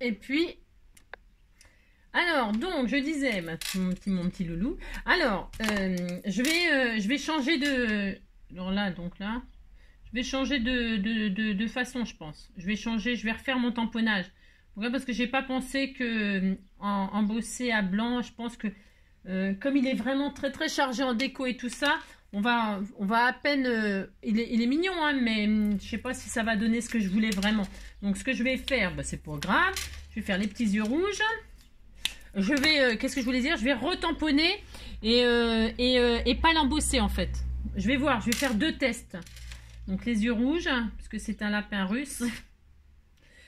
et puis, Alors, donc, je disais, mon petit, mon loulou. Alors, euh, euh, je vais changer de... Alors là, donc là, je vais changer de, de, façon, je pense. Je vais changer, je vais refaire mon tamponnage. Pourquoi? Parce que j'ai pas pensé que en, en bosser à blanc, je pense que comme il est vraiment très très chargé en déco et tout ça, on va, on va à peine... Euh, il, est, mignon, hein, mais hum, je sais pas si ça va donner ce que je voulais vraiment. Donc, ce que je vais faire, bah, c'est pour grave. Je vais faire les petits yeux rouges. Je vais... Euh, qu'est-ce que je voulais dire? Je vais retamponner et, euh, et, pas l'embosser, en fait. Je vais voir, je vais faire deux tests. Donc, les yeux rouges, parce que c'est un lapin russe. [laughs]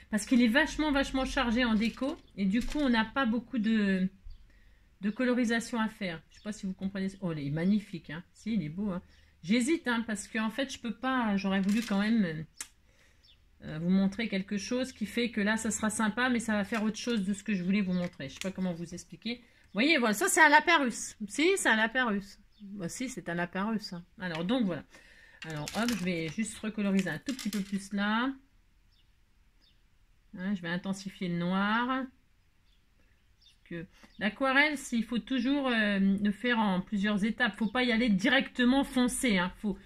Parce qu'il est vachement, vachement chargé en déco. Et du coup, on n'a pas beaucoup de de colorisation à faire. Je sais pas si vous comprenez. Oh, il est magnifique. Hein. Si, il est beau. Hein. J'hésite hein, parce qu'en fait, je peux pas. J'aurais voulu quand même euh, vous montrer quelque chose qui fait que là, ça sera sympa, mais ça va faire autre chose de ce que je voulais vous montrer. Je sais pas comment vous expliquer. Vous voyez, voilà, ça c'est un lapin russe. Si, c'est un lapin russe. Voici, c'est un lapin russe. Hein. Alors, donc voilà. Alors, hop, je vais juste recoloriser un tout petit peu plus là. je vais intensifier le noir l'aquarelle, il faut toujours euh, le faire en plusieurs étapes. faut pas y aller directement foncé. Hein. Faut,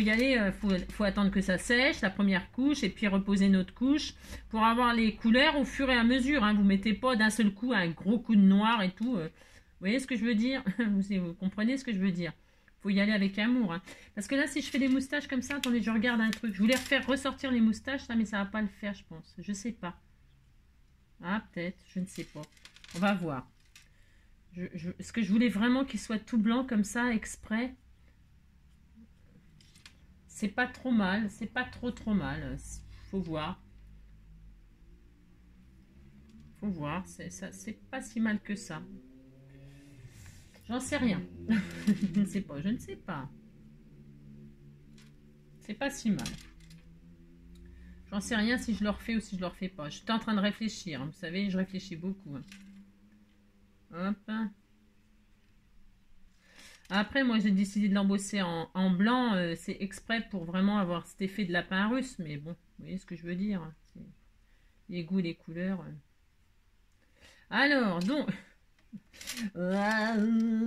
y aller, euh, faut, attendre que ça sèche, la première couche, et puis reposer notre couche pour avoir les couleurs au fur et à mesure. Hein. Vous mettez pas d'un seul coup un gros coup de noir et tout. Euh. Vous voyez ce que je veux dire? [laughs] Vous, comprenez ce que je veux dire? Faut y aller avec amour. Hein. Parce que là, si je fais des moustaches comme ça, attendez, je regarde un truc. Je voulais refaire ressortir les moustaches, mais ça va pas le faire, je pense. Je sais pas. Ah, peut-être, je ne sais pas. On va voir. Est-ce que je voulais vraiment qu'il soit tout blanc comme ça, exprès? C'est pas trop mal. C'est pas trop trop mal. Faut voir. Faut voir. C'est pas si mal que ça. J'en sais rien. je ne sais pas. Je ne sais pas. C'est pas si mal. J'en sais rien si je le refais ou si je le refais pas. Je suis en train de réfléchir. Hein. Vous savez, je réfléchis beaucoup. Hein. Hop. Après, moi, j'ai décidé de l'embosser en, blanc. Euh, c'est exprès pour vraiment avoir cet effet de lapin russe. Mais bon, vous voyez ce que je veux dire. Les goûts, les couleurs. Alors, donc...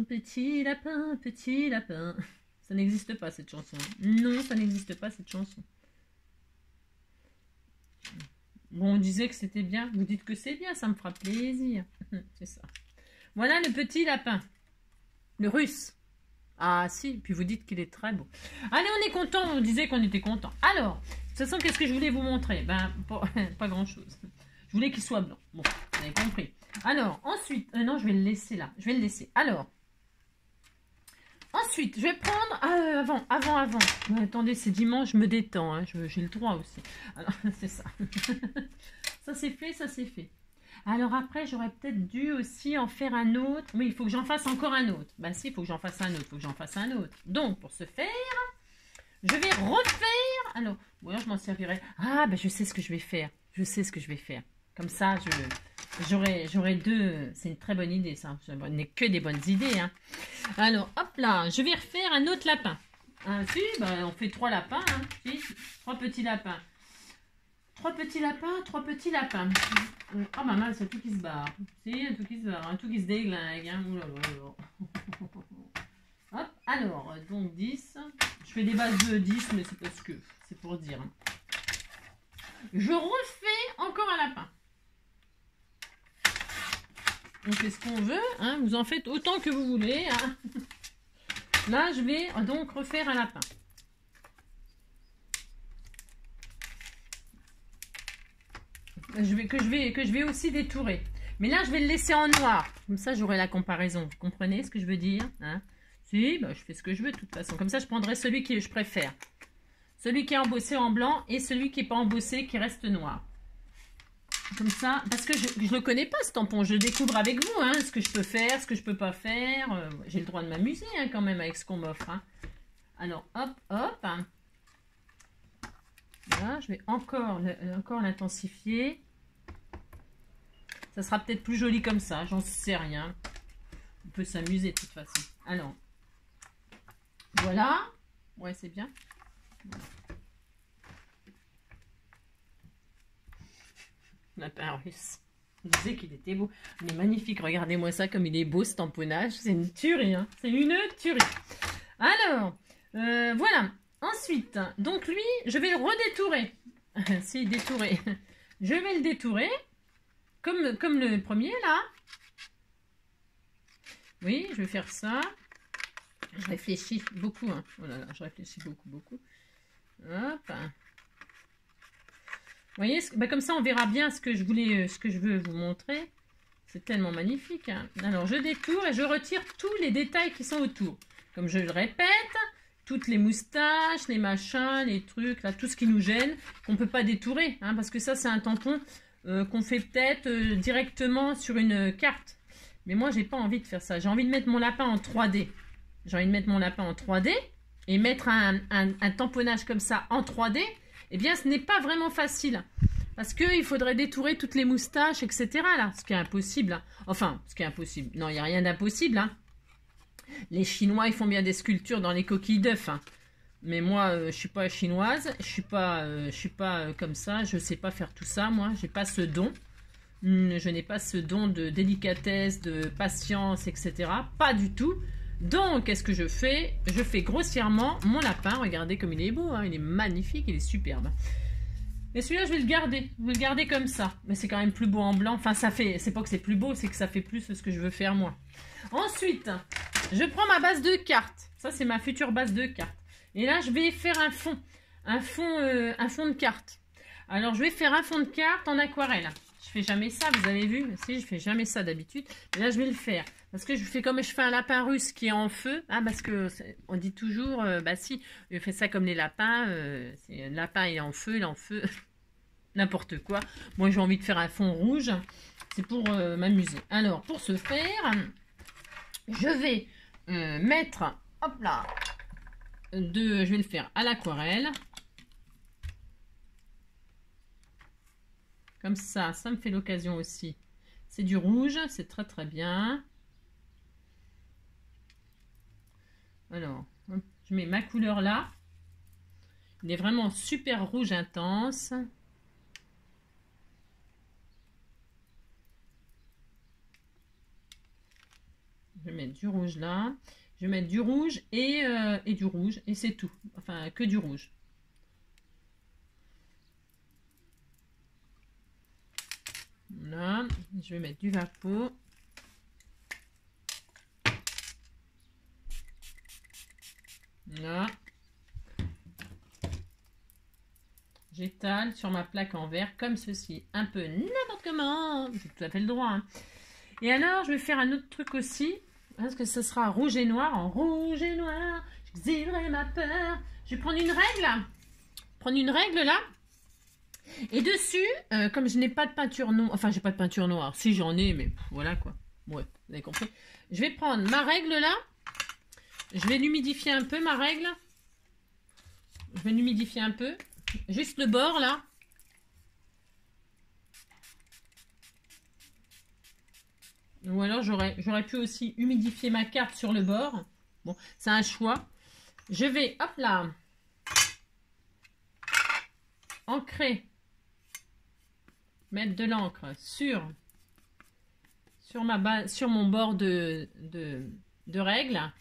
petit lapin, petit lapin. Ça n'existe pas, cette chanson. Non, ça n'existe pas, cette chanson. Bon, on disait que c'était bien. Vous dites que c'est bien, ça me fera plaisir. [laughs] c'est ça. Voilà le petit lapin. Le russe. Ah si, puis vous dites qu'il est très beau. Allez, on est content, on disait qu'on était content. Alors, de toute façon, qu'est-ce que je voulais vous montrer? Ben, pas, [laughs] grand-chose. Je voulais qu'il soit blanc. Bon, vous avez compris. Alors, ensuite, euh, non, je vais le laisser là. Je vais le laisser. Alors, ensuite, je vais prendre... Ah, avant, avant, avant. attendez, c'est dimanche, je me détends. Hein. J'ai le droit aussi. Alors, [laughs] c'est ça. ça, c'est fait, ça, c'est fait. Alors après, j'aurais peut-être dû aussi en faire un autre. Oui, il faut que j'en fasse encore un autre. Bah si, il faut que j'en fasse un autre, il faut que j'en fasse un autre. Donc, pour ce faire, je vais refaire. Alors, ou alors je m'en servirai. Ah, ben je sais ce que je vais faire. Je sais ce que je vais faire. Comme ça, j'aurai deux. C'est une très bonne idée, ça. Je que des bonnes idées. Hein. Alors, hop là, je vais refaire un autre lapin. Ah, si, ben, on fait trois lapins. Hein. trois petits lapins. Trois petits lapins, trois petits lapins. Oh maman, c'est tout qui se barre. Si, un tout qui se barre, un tout qui se déglingue. Hein. Hop, alors, donc 10. Je fais des bases de 10, mais c'est parce que c'est pour dire. Hein. Je refais encore un lapin. On fait ce qu'on veut, hein. vous en faites autant que vous voulez. Hein. Là, je vais donc refaire un lapin. je vais, que, je vais, que je vais aussi détourer. Mais là, je vais le laisser en noir. Comme ça, j'aurai la comparaison. Vous comprenez ce que je veux dire hein? Si, bah, je fais ce que je veux de toute façon. Comme ça, je prendrai celui que je préfère. Celui qui est embossé en blanc et celui qui n'est pas embossé, qui reste noir. Comme ça, parce que je ne le connais pas, ce tampon. Je découvre avec vous, hein, ce que je peux faire, ce que je peux pas faire. Euh, j'ai le droit de m'amuser hein, quand même avec ce qu'on m'offre. Hein. Alors, hop, hop. Voilà, je vais encore, encore l'intensifier. Ça sera peut-être plus joli comme ça, j'en sais rien. On peut s'amuser de toute façon. Alors, voilà. Ouais, c'est bien. La russe. Je disais qu'il était beau. Il est magnifique. Regardez-moi ça comme il est beau ce tamponnage. C'est une tuerie. Hein. C'est une tuerie. Alors, euh, voilà. Ensuite, donc lui, je vais le redétourer. [laughs] si, détourer. Je vais le détourer. Comme, le premier, là. Oui, je vais faire ça. Je réfléchis beaucoup. Hein. Oh je réfléchis beaucoup, beaucoup. Hop. Vous voyez, bah, comme ça, on verra bien ce que je voulais, euh, ce que je veux vous montrer. C'est tellement magnifique. Hein. Alors, je détourne et je retire tous les détails qui sont autour. Comme je le répète, toutes les moustaches, les machins, les trucs, là, tout ce qui nous gêne, qu'on ne peut pas détourer. Hein, parce que ça, c'est un tampon euh, qu'on fait peut-être euh, directement sur une carte. Mais moi, j'ai pas envie de faire ça. J'ai envie de mettre mon lapin en 3D. J'ai envie de mettre mon lapin en 3D et mettre un, un tamponnage comme ça en 3D eh bien, ce n'est pas vraiment facile. Parce qu'il faudrait détourer toutes les moustaches, etc. Là, ce qui est impossible. Hein. Enfin, ce qui est impossible. Non, il n'y a rien d'impossible. Hein. Les Chinois, ils font bien des sculptures dans les coquilles d'œufs. Hein. Mais moi, euh, je ne suis pas chinoise. Je suis euh, suis pas euh, comme ça. Je ne sais pas faire tout ça, moi. Je n'ai pas ce don. Hmm, je n'ai pas ce don de délicatesse, de patience, etc. Pas du tout. Donc, qu'est-ce que je fais? Je fais grossièrement mon lapin. Regardez comme il est beau, hein. il est magnifique, il est superbe. Et celui-là, je vais le garder. Je vais le garder comme ça. Mais c'est quand même plus beau en blanc. Enfin, ça fait... C'est pas que c'est plus beau, c'est que ça fait plus ce que je veux faire moi. Ensuite, je prends ma base de cartes. Ça, c'est ma future base de cartes. Et là, je vais faire un fond. Un fond, euh, un fond de cartes. Alors, je vais faire un fond de cartes en aquarelle. Je fais jamais ça, vous avez vu Si, je fais jamais ça d'habitude. Mais là, je vais le faire. Parce que je fais comme je fais un lapin russe qui est en feu. Ah, parce que on dit toujours, euh, bah si, je fais ça comme les lapins. Euh, le lapin est en feu, il est en feu. [laughs] N'importe quoi. Moi, j'ai envie de faire un fond rouge. C'est pour euh, m'amuser. Alors, pour ce faire, je vais mettre, hop là, de, je vais le faire à l'aquarelle. Comme ça, ça me fait l'occasion aussi. C'est du rouge, c'est très très bien. Alors, je mets ma couleur là. Il est vraiment super rouge intense. Je vais mettre du rouge là. Je vais mettre du rouge et, euh, et du rouge. Et c'est tout. Enfin, que du rouge. Là, je vais mettre du vapeau. Là. J'étale sur ma plaque en verre comme ceci. Un peu n'importe comment. J'ai tout à fait le droit. Hein. Et alors, je vais faire un autre truc aussi. Parce que ce sera rouge et noir. En rouge et noir, j'exilerai ma peur. Je vais prendre une règle. Prendre une règle là. Et dessus, euh, comme je n'ai pas de peinture noire, enfin j'ai pas de peinture noire, si j'en ai, mais voilà quoi. Ouais, vous avez compris. Je vais prendre ma règle là, je vais l'humidifier un peu, ma règle. Je vais l'humidifier un peu. Juste le bord, là. Ou alors, j'aurais pu aussi humidifier ma carte sur le bord. Bon, c'est un choix. Je vais, hop là, ancrer, mettre de l'encre sur, sur, mon bord de règle.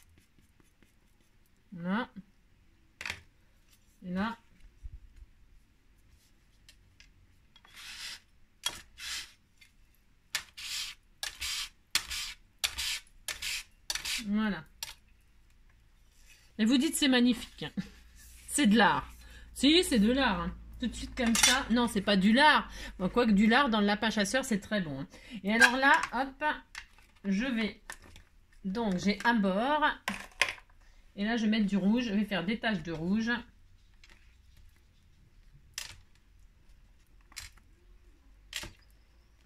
Là. Et là. Voilà. Et vous dites c'est magnifique. [laughs] C'est de l'art. Si, c'est de l'art. Hein. Tout de suite comme ça. Non, c'est pas du lard. Quoique du lard dans le lapin chasseur, c'est très bon. Hein. Et alors là, hop, je vais... Donc, j'ai un bord. Et là, je vais mettre du rouge. Je vais faire des taches de rouge.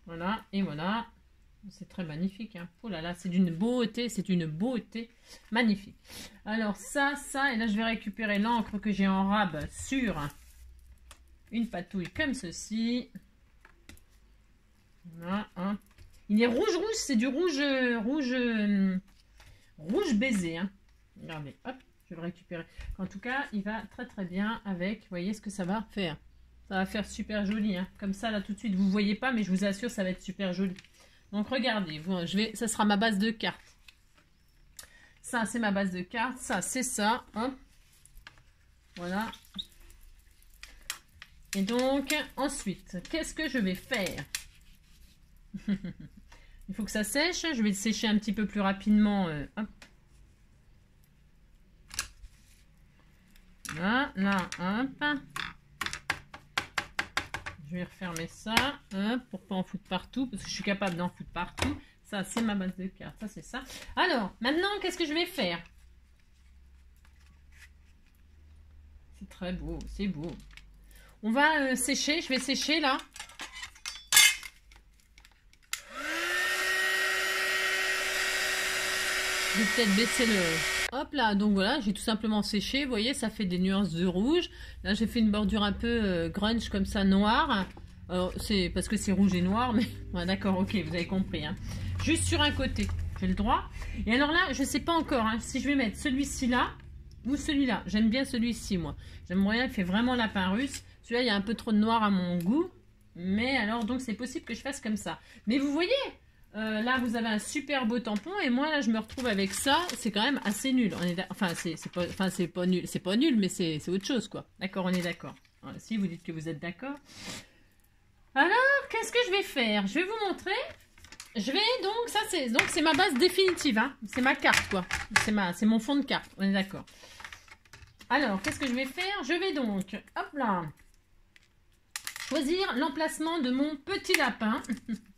Voilà, et voilà. C'est très magnifique. Hein. Oh là là, c'est d'une beauté, c'est une beauté magnifique. Alors ça, ça, et là je vais récupérer l'encre que j'ai en rab sur une patouille comme ceci. Voilà, hein. Il est rouge rouge, c'est du rouge rouge rouge baiser. Hein. Regardez, hop, je vais le récupérer. En tout cas, il va très très bien avec, vous voyez ce que ça va faire. Ça va faire super joli. Hein. Comme ça, là, tout de suite, vous voyez pas, mais je vous assure, ça va être super joli. Donc, regardez. je ça sera ma base de cartes. Ça, c'est ma base de cartes. Ça, c'est ça. Voilà. Et donc, ensuite, qu'est-ce que je vais faire? [laughs] Il faut que ça sèche. Je vais le sécher un petit peu plus rapidement. Euh, Voilà, hop. Je vais refermer ça, pour pas en foutre partout, parce que je suis capable d'en foutre partout. Ça, c'est ma base de cartes, ça, c'est ça. Alors, maintenant, qu'est-ce que je vais faire? C'est très beau, c'est beau. On va euh, sécher, je vais sécher, là. Je vais peut-être baisser le... Hop là, donc voilà, j'ai tout simplement séché. Vous voyez, ça fait des nuances de rouge. Là, j'ai fait une bordure un peu euh, grunge comme ça, noire. C'est parce que c'est rouge et noir, mais [laughs] d'accord, ok, vous avez compris. Hein. Juste sur un côté, j'ai le droit. Et alors là, je ne sais pas encore hein, si je vais mettre celui-ci là ou celui-là. J'aime bien celui-ci, moi. J'aime bien, il fait vraiment lapin russe. Celui-là, il y a un peu trop de noir à mon goût. Mais alors, donc, c'est possible que je fasse comme ça. Mais vous voyez, euh, là, vous avez un super beau tampon. Et moi, là, je me retrouve avec ça. C'est quand même assez nul. Enfin, c'est pas, pas nul. C'est nul, mais c'est autre chose, quoi. D'accord, on est d'accord. Si vous dites que vous êtes d'accord. Alors, qu'est-ce que je vais faire? Je vais vous montrer. Je vais donc, ça c'est donc c'est ma base définitive. Hein. C'est ma carte, quoi. C'est mon fond de carte. On est d'accord. Alors, qu'est-ce que je vais faire? Je vais donc, hop là, choisir l'emplacement de mon petit lapin. [laughs]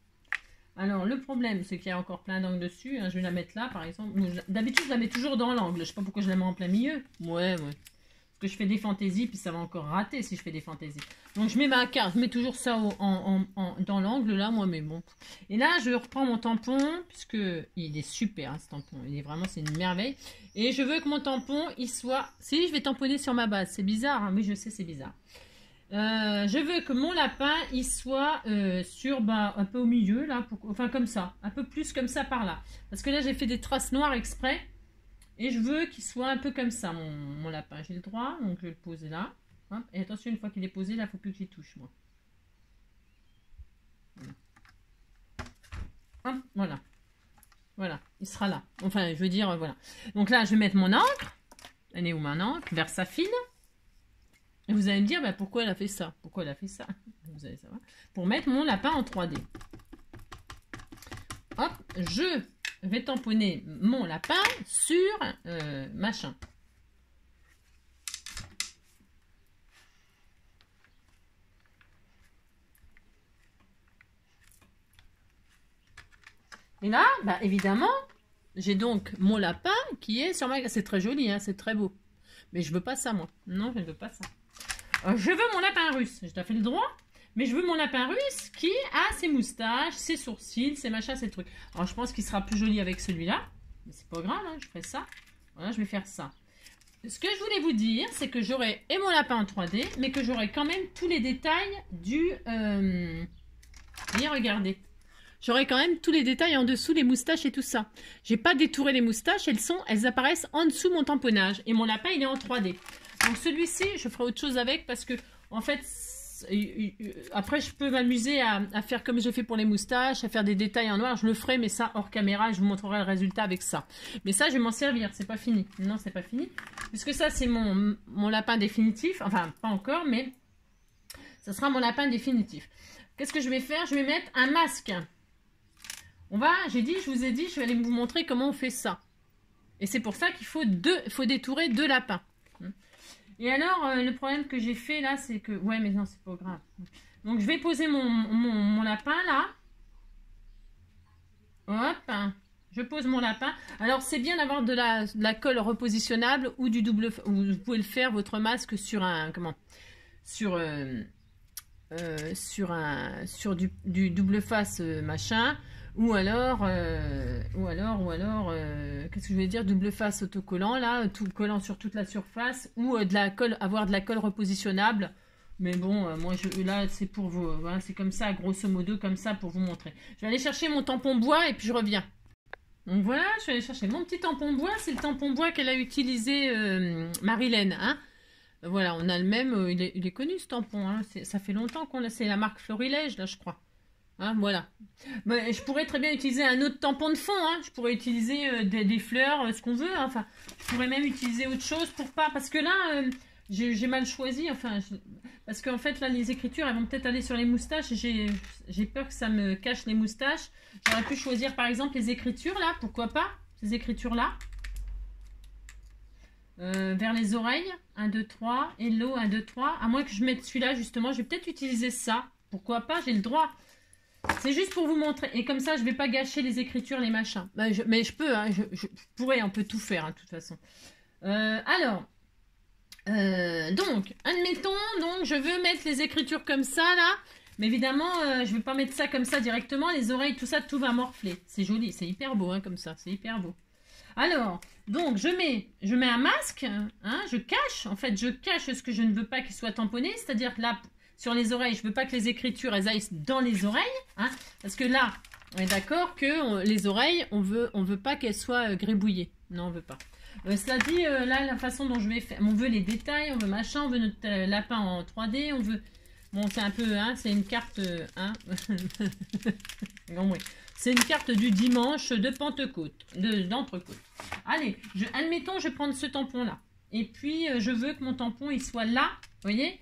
Alors, le problème, c'est qu'il y a encore plein d'angles dessus. Hein. Je vais la mettre là, par exemple. D'habitude, je la mets toujours dans l'angle. Je sais pas pourquoi je la mets en plein milieu. Ouais, ouais. Parce que je fais des fantaisies, puis ça va encore rater si je fais des fantaisies. Donc, je mets ma carte. Je mets toujours ça dans l'angle, là, moi, mais bon. Et là, je reprends mon tampon, puisque il est super, hein, ce tampon. Il est vraiment, c'est une merveille. Et je veux que mon tampon, il soit... Si, je vais tamponner sur ma base. C'est bizarre, hein. oui, je sais, c'est bizarre. Euh, je veux que mon lapin, il soit euh, sur, bah, un peu au milieu, là, enfin comme ça, un peu plus comme ça par là. Parce que là, j'ai fait des traces noires exprès, et je veux qu'il soit un peu comme ça, mon, lapin. J'ai le droit, donc je vais le poser là. Et attention, une fois qu'il est posé, il ne faut plus que j'y touche, moi. voilà. Voilà, il sera là. Enfin, je veux dire, voilà. Donc là, je vais mettre mon encre. Elle est où ma encre? Vers sa fine. Et vous allez me dire, bah, pourquoi elle a fait ça? Pourquoi elle a fait ça? Vous allez savoir. Pour mettre mon lapin en 3D. Hop, je vais tamponner mon lapin sur euh, machin. Et là, bah, évidemment, j'ai donc mon lapin qui est sur ma... C'est très joli, hein, c'est très beau. Mais je veux pas ça, moi. Non, je ne veux pas ça. Euh, je veux mon lapin russe. Je t'ai fait le droit. Mais je veux mon lapin russe qui a ses moustaches, ses sourcils, ses machins, ses trucs. Alors, je pense qu'il sera plus joli avec celui-là. Mais c'est pas grave, hein, je ferai ça. Voilà, je vais faire ça. Ce que je voulais vous dire, c'est que j'aurai et mon lapin en 3D, mais que j'aurai quand même tous les détails du... Euh... regardez. J'aurai quand même tous les détails en dessous, les moustaches et tout ça. J'ai pas détouré les moustaches, elles sont, elles apparaissent en dessous mon tamponnage. Et mon lapin, il est en 3D. Donc celui-ci, je ferai autre chose avec parce que, en fait, après, je peux m'amuser à, faire comme j'ai fait pour les moustaches, à faire des détails en noir. Je le ferai, mais ça hors caméra. Je vous montrerai le résultat avec ça. Mais ça, je vais m'en servir. C'est pas fini. Non, c'est pas fini. Puisque ça, c'est mon, mon lapin définitif. Enfin, pas encore, mais ça sera mon lapin définitif. Qu'est-ce que je vais faire? Je vais mettre un masque. On va, j'ai dit, je vous ai dit, je vais aller vous montrer comment on fait ça. Et c'est pour ça qu'il faut deux, faut détourer deux lapins. Et alors, euh, le problème que j'ai fait là, c'est que... Ouais, mais non, c'est pas grave. Donc, je vais poser mon, lapin là. Hop. Je pose mon lapin. Alors, c'est bien d'avoir de la, colle repositionnable ou du double... vous pouvez le faire, votre masque, sur un... Comment Sur... Euh, euh, sur un sur du double face machin ou alors, euh, ou alors, ou alors, euh, qu'est-ce que je vais dire, double face autocollant, là, tout collant sur toute la surface, ou euh, avoir de la colle repositionnable. Mais bon, moi, je, là, c'est pour vous, c'est comme ça, grosso modo, comme ça, pour vous montrer. Je vais aller chercher mon tampon bois et puis je reviens. Donc voilà, je vais aller chercher mon petit tampon bois. C'est le tampon bois qu'elle a utilisé Marilène, hein. Voilà, on a le même, il, est, connu ce tampon, hein. ça fait longtemps qu'on l'a, c'est la marque Florilège là je crois. Hein, voilà. Je pourrais très bien utiliser un autre tampon de fond, hein. je pourrais utiliser euh, des, fleurs, euh, ce qu'on veut, enfin, je pourrais même utiliser autre chose pour pas, parce que là, j'ai mal choisi, enfin, parce qu'en fait là les écritures elles vont peut-être aller sur les moustaches, j'ai peur que ça me cache les moustaches. J'aurais pu choisir par exemple les écritures là, pourquoi pas, ces écritures là. Euh, vers les oreilles. 1, 2, 3. Hello, 1, 2, 3. À moins que je mette celui-là, justement. Je vais peut-être utiliser ça. Pourquoi pas J'ai le droit. C'est juste pour vous montrer. Et comme ça, je vais pas gâcher les écritures, les machins. Bah, mais je peux. Hein, je, pourrais. On peut tout faire, hein, de toute façon. Euh, alors. Euh, donc, admettons, donc, je veux mettre les écritures comme ça, là. Mais évidemment, je ne vais pas mettre ça comme ça directement. Les oreilles, tout ça, tout va morfler. C'est joli. C'est hyper beau, hein, comme ça. C'est hyper beau. Alors, donc je mets, je mets un masque, hein, je cache, en fait, je cache ce que je ne veux pas qu'il soit tamponné, c'est-à-dire là, sur les oreilles, je ne veux pas que les écritures elles aillent dans les oreilles, hein, parce que là, on est d'accord que les oreilles, on veut, on veut pas qu'elles soient euh, gribouillées. Non, on veut pas. Euh, cela dit, euh, là, la façon dont je vais faire, on veut les détails, on veut machin, on veut notre lapin en 3D, on veut... Bon, c'est un peu, hein, c'est une carte, hein. [laughs] C'est une carte du dimanche de Pentecôte, d'entrecôte. Allez, admettons, je vais prendre ce tampon-là. Et puis, euh, je veux que mon tampon, il soit là. Vous voyez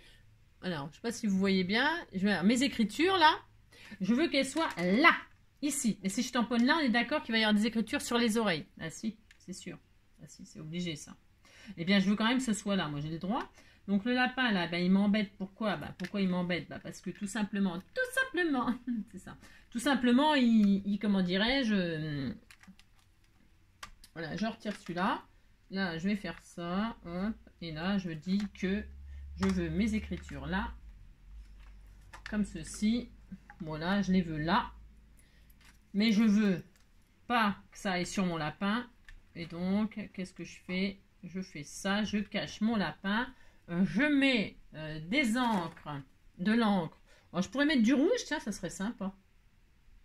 Alors, je ne sais pas si vous voyez bien. Mes écritures, là. Je veux qu'elles soient là, ici. Et si je tamponne là, on est d'accord qu'il va y avoir des écritures sur les oreilles. Ah si, c'est sûr. Ah si, c'est obligé, ça. Eh bien, je veux quand même que ce soit là. Moi, j'ai le droit. Donc le lapin là, ben, il m'embête. Pourquoi? Ben, Pourquoi il m'embête? Ben, Parce que tout simplement, tout simplement, [laughs] c'est ça. Tout simplement, il, comment dirais-je euh, Voilà, je retire celui-là. Là, je vais faire ça. et là, je dis que je veux mes écritures là. Comme ceci. Voilà, je les veux là. Mais je veux pas que ça aille sur mon lapin. Et donc, qu'est-ce que je fais? Je fais ça, je cache mon lapin je mets euh, des encres, de l'encre. je pourrais mettre du rouge, tiens, ça serait sympa.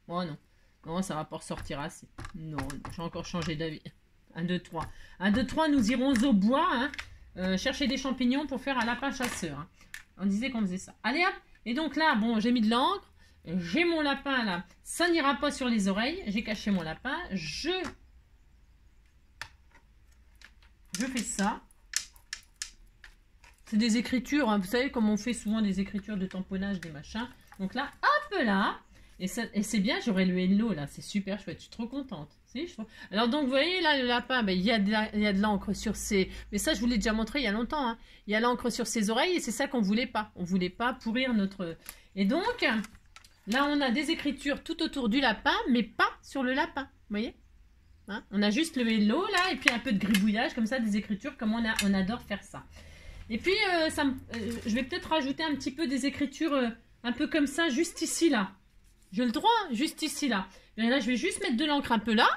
Oh non. Non, ça va pas ressortir assez. Non, j'ai encore changé d'avis. 1, 2, 3. 1, 2, 3, nous irons au bois, hein. Euh, chercher des champignons pour faire un lapin chasseur. Hein. On disait qu'on faisait ça. Allez hop Et donc là, bon, j'ai mis de l'encre. J'ai mon lapin là. Ça n'ira pas sur les oreilles. J'ai caché mon lapin. Je... Je fais ça. C'est des écritures, hein. vous savez comme on fait souvent des écritures de tamponnage, des machins. Donc là, hop là Et, c'est bien, j'aurai le hello là, c'est super chouette, je suis trop contente. Alors donc vous voyez là le lapin, ben, il y a de l'encre sur ses... Mais ça je vous l'ai déjà montré il y a longtemps. Hein. Il y a l'encre sur ses oreilles et c'est ça qu'on voulait pas. On voulait pas pourrir notre... Et donc là on a des écritures tout autour du lapin mais pas sur le lapin. Vous voyez? Hein? On a juste le hello là et puis un peu de gribouillage comme ça, des écritures comme on, on adore faire ça. Et puis, euh, ça euh, je vais peut-être rajouter un petit peu des écritures euh, un peu comme ça, juste ici, là. J'ai le droit, juste ici, là. Là, je vais juste mettre de l'encre un peu là.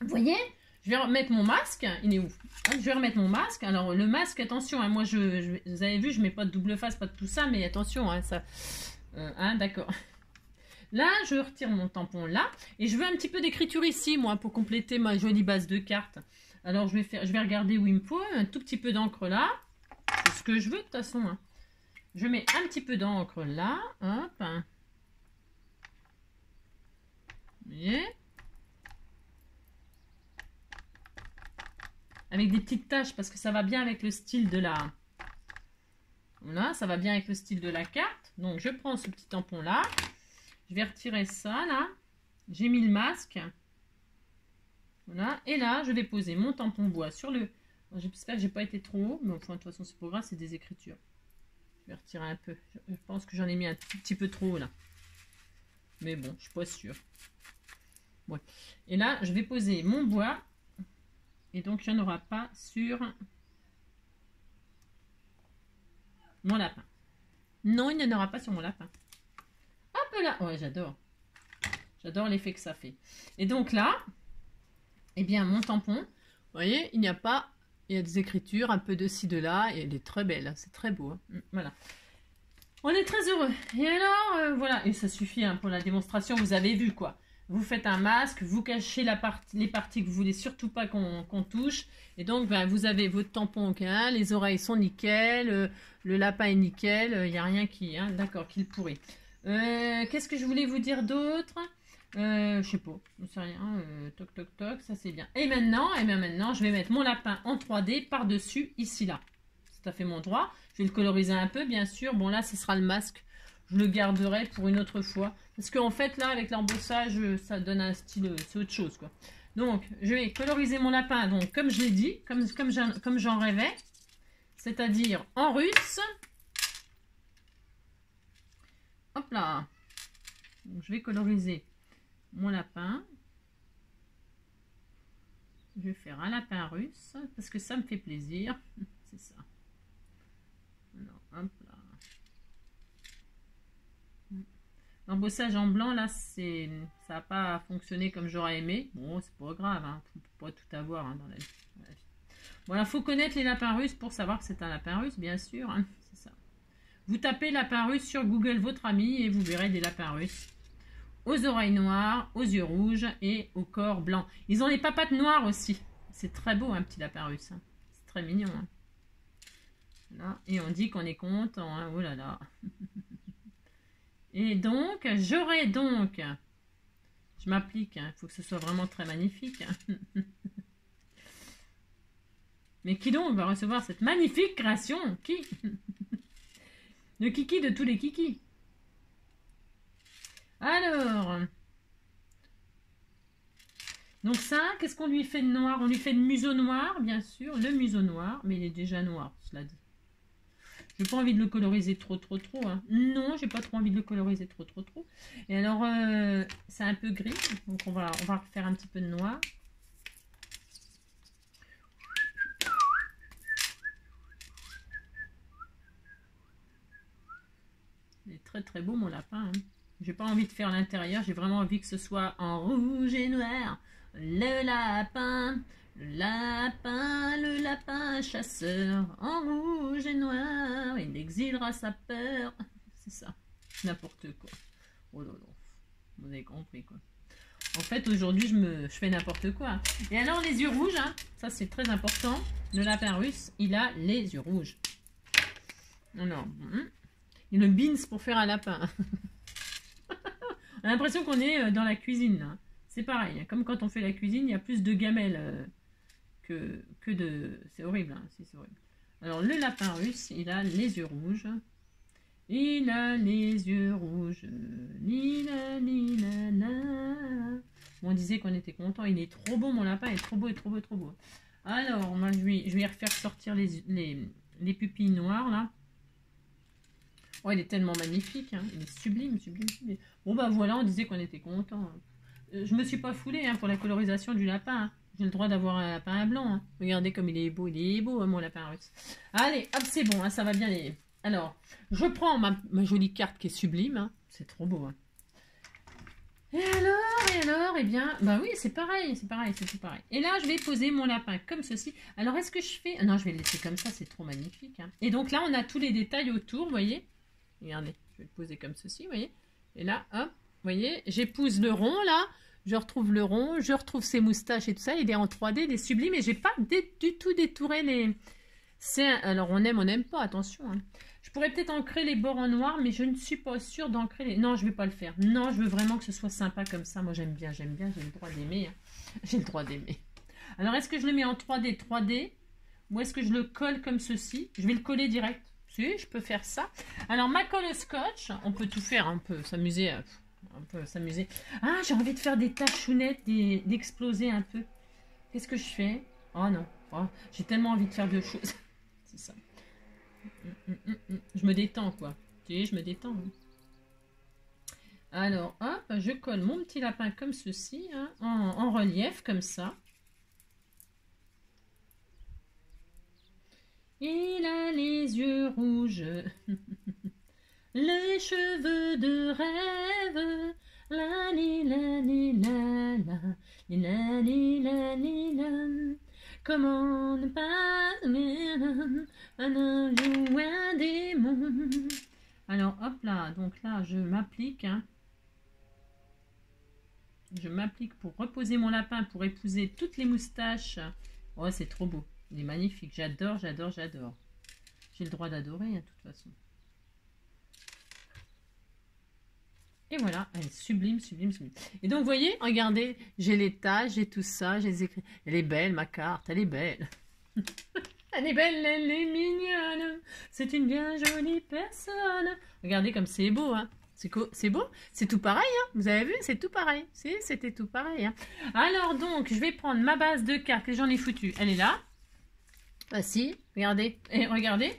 Vous voyez? Je vais remettre mon masque. Il est où? Hein, Je vais remettre mon masque. Alors, le masque, attention, hein, moi, je, vous avez vu, je mets pas de double face, pas de tout ça, mais attention, hein, ça... hein, d'accord. Là, je retire mon tampon là. Et je veux un petit peu d'écriture ici, moi, pour compléter ma jolie base de cartes. Alors, je vais, faire, je vais regarder où il me faut. Un tout petit peu d'encre là. C'est ce que je veux de toute façon. Hein. Je mets un petit peu d'encre là. Hop. Vous Avec des petites taches parce que ça va bien avec le style de la... Voilà, ça va bien avec le style de la carte. Donc, je prends ce petit tampon là. Je vais retirer ça là. J'ai mis le masque. Voilà. Et là, je vais poser mon tampon bois sur le J'espère que j'ai pas été trop haut, mais enfin, de toute façon, c'est pas grave, c'est des écritures. Je vais retirer un peu. Je pense que j'en ai mis un petit peu trop haut, là. Mais bon, je suis pas sûre. Et là, je vais poser mon bois. Et donc, il n'y en aura pas sur mon lapin. Non, il n'y en aura pas sur mon lapin. Hop là Ouais, j'adore. J'adore l'effet que ça fait. Et donc là, eh bien, mon tampon, vous voyez, il n'y a pas il y a des écritures, un peu de ci, de là, et elle est très belle, c'est très beau. Hein. Voilà. On est très heureux. Et alors, euh, voilà, et ça suffit hein, pour la démonstration, vous avez vu quoi. Vous faites un masque, vous cachez les parties que vous voulez surtout pas qu'on touche. Et donc, ben, vous avez votre tampon aucun, les oreilles sont nickel, euh, le lapin est nickel, il n'y a rien qui, hein, d'accord, qui le pourrit. Qu'est-ce que je voulais vous dire d'autre? Euh, je sais pas, je sais rien. Euh, toc toc toc, ça c'est bien. Et maintenant, et bien maintenant, je vais mettre mon lapin en 3D par-dessus, ici là. C'est à fait mon droit. Je vais le coloriser un peu, bien sûr. Bon là, ce sera le masque. Je le garderai pour une autre fois. Parce qu'en fait, là, avec l'embossage, ça donne un style, euh, c'est autre chose, quoi. Donc, je vais coloriser mon lapin, donc comme je l'ai dit, comme, comme j'en rêvais. C'est-à-dire en russe. Hop là. je vais coloriser mon lapin. Je vais faire un lapin russe parce que ça me fait plaisir. [laughs] C'est ça. L'embossage en blanc, là, ça n'a pas fonctionné comme j'aurais aimé. Bon, c'est pas grave, hein. ne peut pas tout avoir hein, dans la vie. Voilà, faut connaître les lapins russes pour savoir que c'est un lapin russe, bien sûr. Hein. c'est ça. Vous tapez lapin russe sur Google, votre ami, et vous verrez des lapins russes aux oreilles noires, aux yeux rouges et au corps blanc. Ils ont les papates noires aussi. C'est très beau, un petit lapin russe. Hein. C'est très mignon. Hein. Et on dit qu'on est content. Oh là là. [laughs] et donc, j'aurai donc... Je m'applique. Il faut que ce soit vraiment très magnifique. [laughs] Mais qui donc va recevoir cette magnifique création Qui? [laughs] Le kiki de tous les kikis. Alors, donc ça, qu'est-ce qu'on lui fait de noir? On lui fait de museau noir, bien sûr, le museau noir, mais il est déjà noir, cela dit. J'ai pas envie de le coloriser trop, trop, trop. Hein. Non, j'ai pas trop envie de le coloriser trop, trop, trop. Et alors, euh, c'est un peu gris, donc on va, refaire un petit peu de noir. Il est très, très beau, mon lapin. Hein. J'ai pas envie de faire l'intérieur, j'ai vraiment envie que ce soit en rouge et noir. Le lapin, le lapin, le lapin chasseur, en rouge et noir, il exilera sa peur. C'est ça, n'importe quoi. Oh là là, vous avez compris quoi. En fait, aujourd'hui, je, me, je fais n'importe quoi. Et alors, les yeux rouges, hein, ça c'est très important. Le lapin russe, il a les yeux rouges. Non. Hein. Il le beans pour faire un lapin. [laughs] On a l'impression qu'on est euh, dans la cuisine. C'est pareil. Hein. Comme quand on fait la cuisine, il y a plus de gamelles euh, que, de... C'est horrible. Hein, c'est horrible. Alors, le lapin russe, il a les yeux rouges. Il a les yeux rouges. Lila, lila, la. on disait qu'on était content. Il est trop beau, mon lapin. Il est trop beau, trop beau, trop beau. Alors, moi, je vais, refaire sortir les, les, les pupilles noires, là. Oh, il est tellement magnifique, hein. il est sublime, sublime, sublime. Bon, bah voilà, on disait qu'on était content. Euh, je me suis pas foulée hein, pour la colorisation du lapin. Hein. J'ai le droit d'avoir un lapin blanc. Regardez comme il est beau, il est beau, mon lapin russe. Allez, hop, c'est bon, ça va bien. Alors, je prends ma, jolie carte qui est sublime. C'est trop beau. Et alors, et alors, eh bien, bah oui, c'est pareil, c'est pareil, c'est tout pareil. Et là, je vais poser mon lapin comme ceci. Alors, est-ce que je fais... Non, je vais le laisser comme ça, c'est trop magnifique. Et donc là, on a tous les détails autour, vous voyez Regardez, je vais le poser comme ceci, vous voyez Et là, hop, vous voyez, j'épouse le rond, là. Je retrouve le rond, je retrouve ses moustaches et tout ça. Il est en 3D, il est sublime. Et j'ai pas du tout détouré les... Alors, on aime, on n'aime pas, attention. Hein. Je pourrais peut-être ancrer les bords en noir, mais je ne suis pas sûre d'ancrer les... Non, je vais pas le faire. Non, je veux vraiment que ce soit sympa comme ça. Moi, j'aime bien, j'aime bien. J'ai le droit d'aimer. Hein. [laughs] J'ai le droit d'aimer. Alors, est-ce que je le mets en 3D, 3D Ou est-ce que je le colle comme ceci? Je vais le coller direct. Si, je peux faire ça. Alors, ma colle scotch, on peut tout faire, on peut s'amuser. Euh, on peut s'amuser. Ah, j'ai envie de faire des tachounettes, d'exploser un peu. Qu'est-ce que je fais? Oh non, oh, j'ai tellement envie de faire deux choses. [laughs] C'est ça. Je me détends, quoi. Tu je me détends. Hein. Alors, hop, je colle mon petit lapin comme ceci, hein, en relief, comme ça. Il a les yeux rouges, [laughs] les cheveux de rêve. La li la li la la, li la li la li la. Comment ne pas un ange ou un démon? Alors hop là, donc là je m'applique. Hein. je m'applique pour reposer mon lapin, pour épouser toutes les moustaches. Oh, c'est trop beau. Il est magnifique. J'adore, j'adore, j'adore. J'ai le droit d'adorer, hein, de toute façon. Et voilà, elle est sublime, sublime, sublime. Et donc, vous voyez, regardez, j'ai les tâches, j'ai tout ça, j'ai les écrits. Elle est belle, ma carte, elle est belle. [laughs] elle est belle, elle est mignonne. C'est une bien jolie personne. Regardez comme c'est beau, hein. C'est beau C'est tout pareil, hein Vous avez vu C'est tout pareil. C'était tout pareil, hein Alors, donc, je vais prendre ma base de cartes que j'en ai foutu. Elle est là. Bah si, regardez. Et regardez.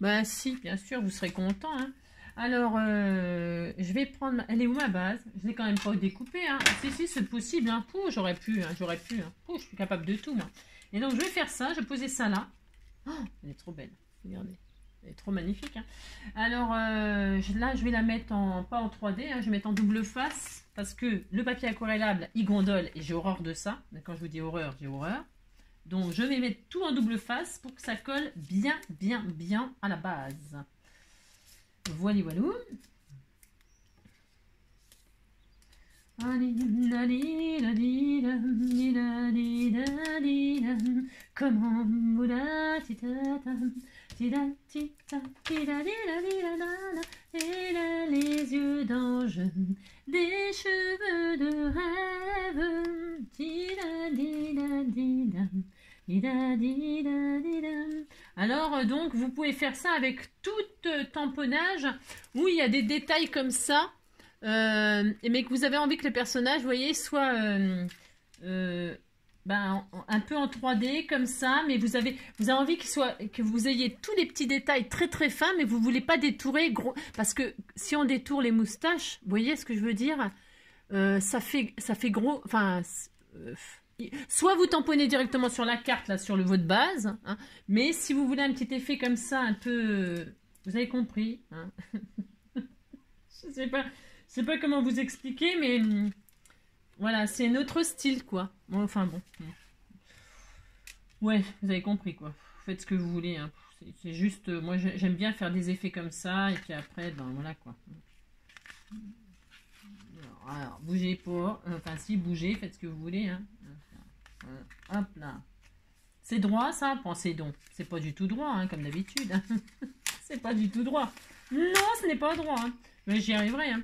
Bah si, bien sûr, vous serez content, hein alors, euh, je vais prendre... Elle est où ma base? Je l'ai quand même pas découpée. Hein. Si, si, c'est possible. Hein. j'aurais pu. Hein. J'aurais pu. Hein. je suis capable de tout. Et donc, je vais faire ça. Je vais poser ça là. Oh, elle est trop belle. Regardez. Elle est trop magnifique. Hein. Alors, euh, là, je vais la mettre en... Pas en 3D. je vais mettre en double face. Parce que le papier aquarellable, il gondole. Et j'ai horreur de ça. Quand je vous dis horreur, j'ai horreur. Donc, je vais mettre tout en double face pour que ça colle bien, bien, bien à la base. Voilà, voilà. Comment Elle a les yeux d'ange, des cheveux de rêve. Alors, donc, vous pouvez faire ça avec tout euh, tamponnage. Où il y a des détails comme ça, euh, mais que vous avez envie que le personnage, vous voyez, soit ben, un peu en 3D comme ça, mais vous avez, vous avez envie soit, que vous ayez tous les petits détails très très fins, mais vous voulez pas détourer gros, parce que si on détourne les moustaches, vous voyez ce que je veux dire, ça fait, ça fait gros, enfin Soit vous tamponnez directement sur la carte, là, sur le vote base, hein, mais si vous voulez un petit effet comme ça, un peu... Vous avez compris. Hein. [laughs] Je sais sais pas comment vous expliquer, mais voilà, c'est notre style, quoi. enfin bon. Ouais, vous avez compris, quoi. Faites ce que vous voulez. Hein. C'est juste, moi j'aime bien faire des effets comme ça, et puis après, ben voilà, quoi. Alors, bougez pas. Enfin, si, bougez, faites ce que vous voulez. Hein. Hop là. C'est droit ça? Pensez donc. C'est pas du tout droit, comme d'habitude. [laughs] c'est pas du tout droit. Non, ce n'est pas droit. Hein. Mais j'y arriverai. Hein.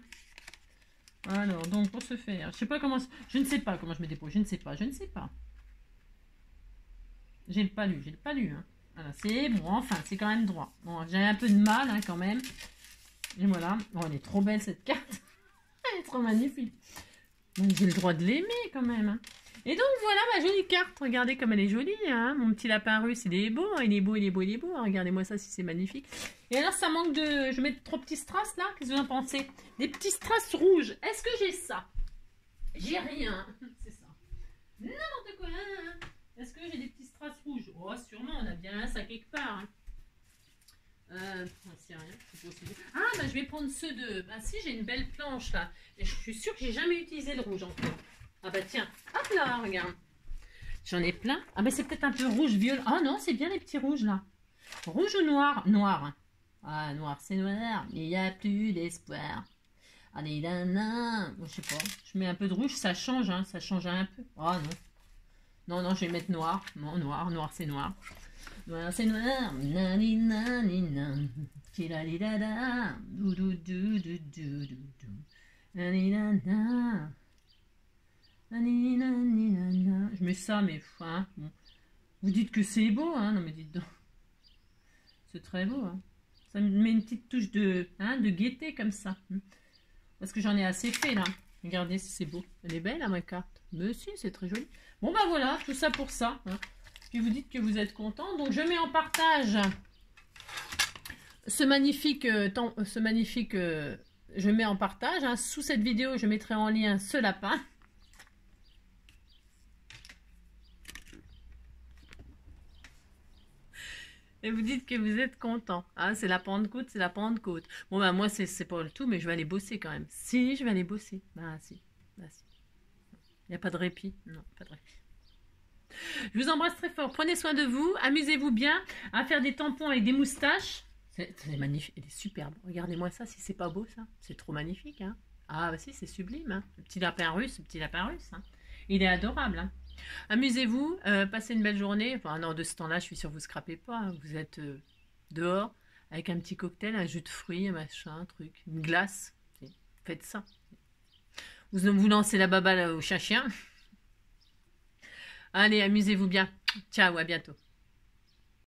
Alors, donc pour ce faire, je sais pas comment... Je ne sais pas comment je me dépose. Je ne sais pas. Je ne sais pas. J'ai le palu. J'ai le palu. Hein. Voilà, c'est bon. Enfin, c'est quand même droit. Bon, j'ai un peu de mal hein, quand même. Et voilà. Oh, elle est trop belle cette carte. [laughs] elle est trop magnifique. j'ai le droit de l'aimer quand même. Hein. Et donc voilà ma jolie carte. Regardez comme elle est jolie. Hein. Mon petit lapin russe, il est beau. Hein. Il est beau, il est beau, il est beau. Regardez-moi ça si c'est magnifique. Et alors ça manque de... Je mets trop petits strass là. Qu'est-ce que vous en pensez? Des petits strass rouges. Est-ce que j'ai ça? J'ai rien. [laughs] C'est ça. N'importe quoi. Hein. Est-ce que j'ai des petits strass rouges? Oh sûrement, on a bien ça quelque part. Euh, rien, Ah, bah, je vais prendre ceux de... Bah si, j'ai une belle planche là. Je suis sûre que j'ai jamais utilisé le rouge encore. Ah bah tiens, hop là, regarde. J'en ai plein. Ah mais c'est peut-être un peu rouge, violet. Ah non, c'est bien les petits rouges là. Rouge ou noir? Noir. Ah, noir, c'est noir. Il n'y a plus d'espoir. Allez, là, je sais pas. Je mets un peu de rouge, ça change, hein. Ça change un peu. Oh non. Non, non, je vais mettre noir. Non, noir, noir, c'est noir. Noir, c'est noir. Nani, nani, nan. Tilalilada. Dou, dou, dou, dou, dou, dou. Nani, nana. Je mets ça, mais hein, vous dites que c'est beau, hein Non, mais dites donc. C'est très beau, hein Ça me met une petite touche de, hein, de gaieté comme ça. Hein. Parce que j'en ai assez fait, là. Regardez si c'est beau. Elle est belle, à hein, ma carte. Mais si, c'est très joli. Bon, bah voilà, tout ça pour ça. Puis vous dites que vous êtes content. Donc, je mets en partage ce magnifique... Euh, temps, ce magnifique euh, je mets en partage. Sous cette vidéo, je mettrai en lien ce lapin. Et vous dites que vous êtes content. Ah, c'est la Pentecôte, c'est la Pentecôte. Bon, ben moi, c'est pas le tout, mais je vais aller bosser quand même. Si, je vais aller bosser. Bah, si. Si. Il n'y a pas de répit. Non, pas de répit. Je vous embrasse très fort. Prenez soin de vous. Amusez-vous bien à faire des tampons avec des moustaches. C'est magnifique. Elle est superbe. Regardez-moi ça, si c'est pas beau, ça. C'est trop magnifique, hein. Ah, bah si, c'est sublime. Hein. Le petit lapin russe, petit lapin russe. Hein. Il est adorable. Amusez-vous, euh, passez une belle journée. Enfin, non, de ce temps-là, je suis sûre que vous ne scrapez pas. Hein. Vous êtes euh, dehors avec un petit cocktail, un jus de fruits, un machin, un truc, une glace. Faites ça. Vous vous lancez la baballe au chien-chien. Allez, amusez-vous bien. Ciao, à bientôt.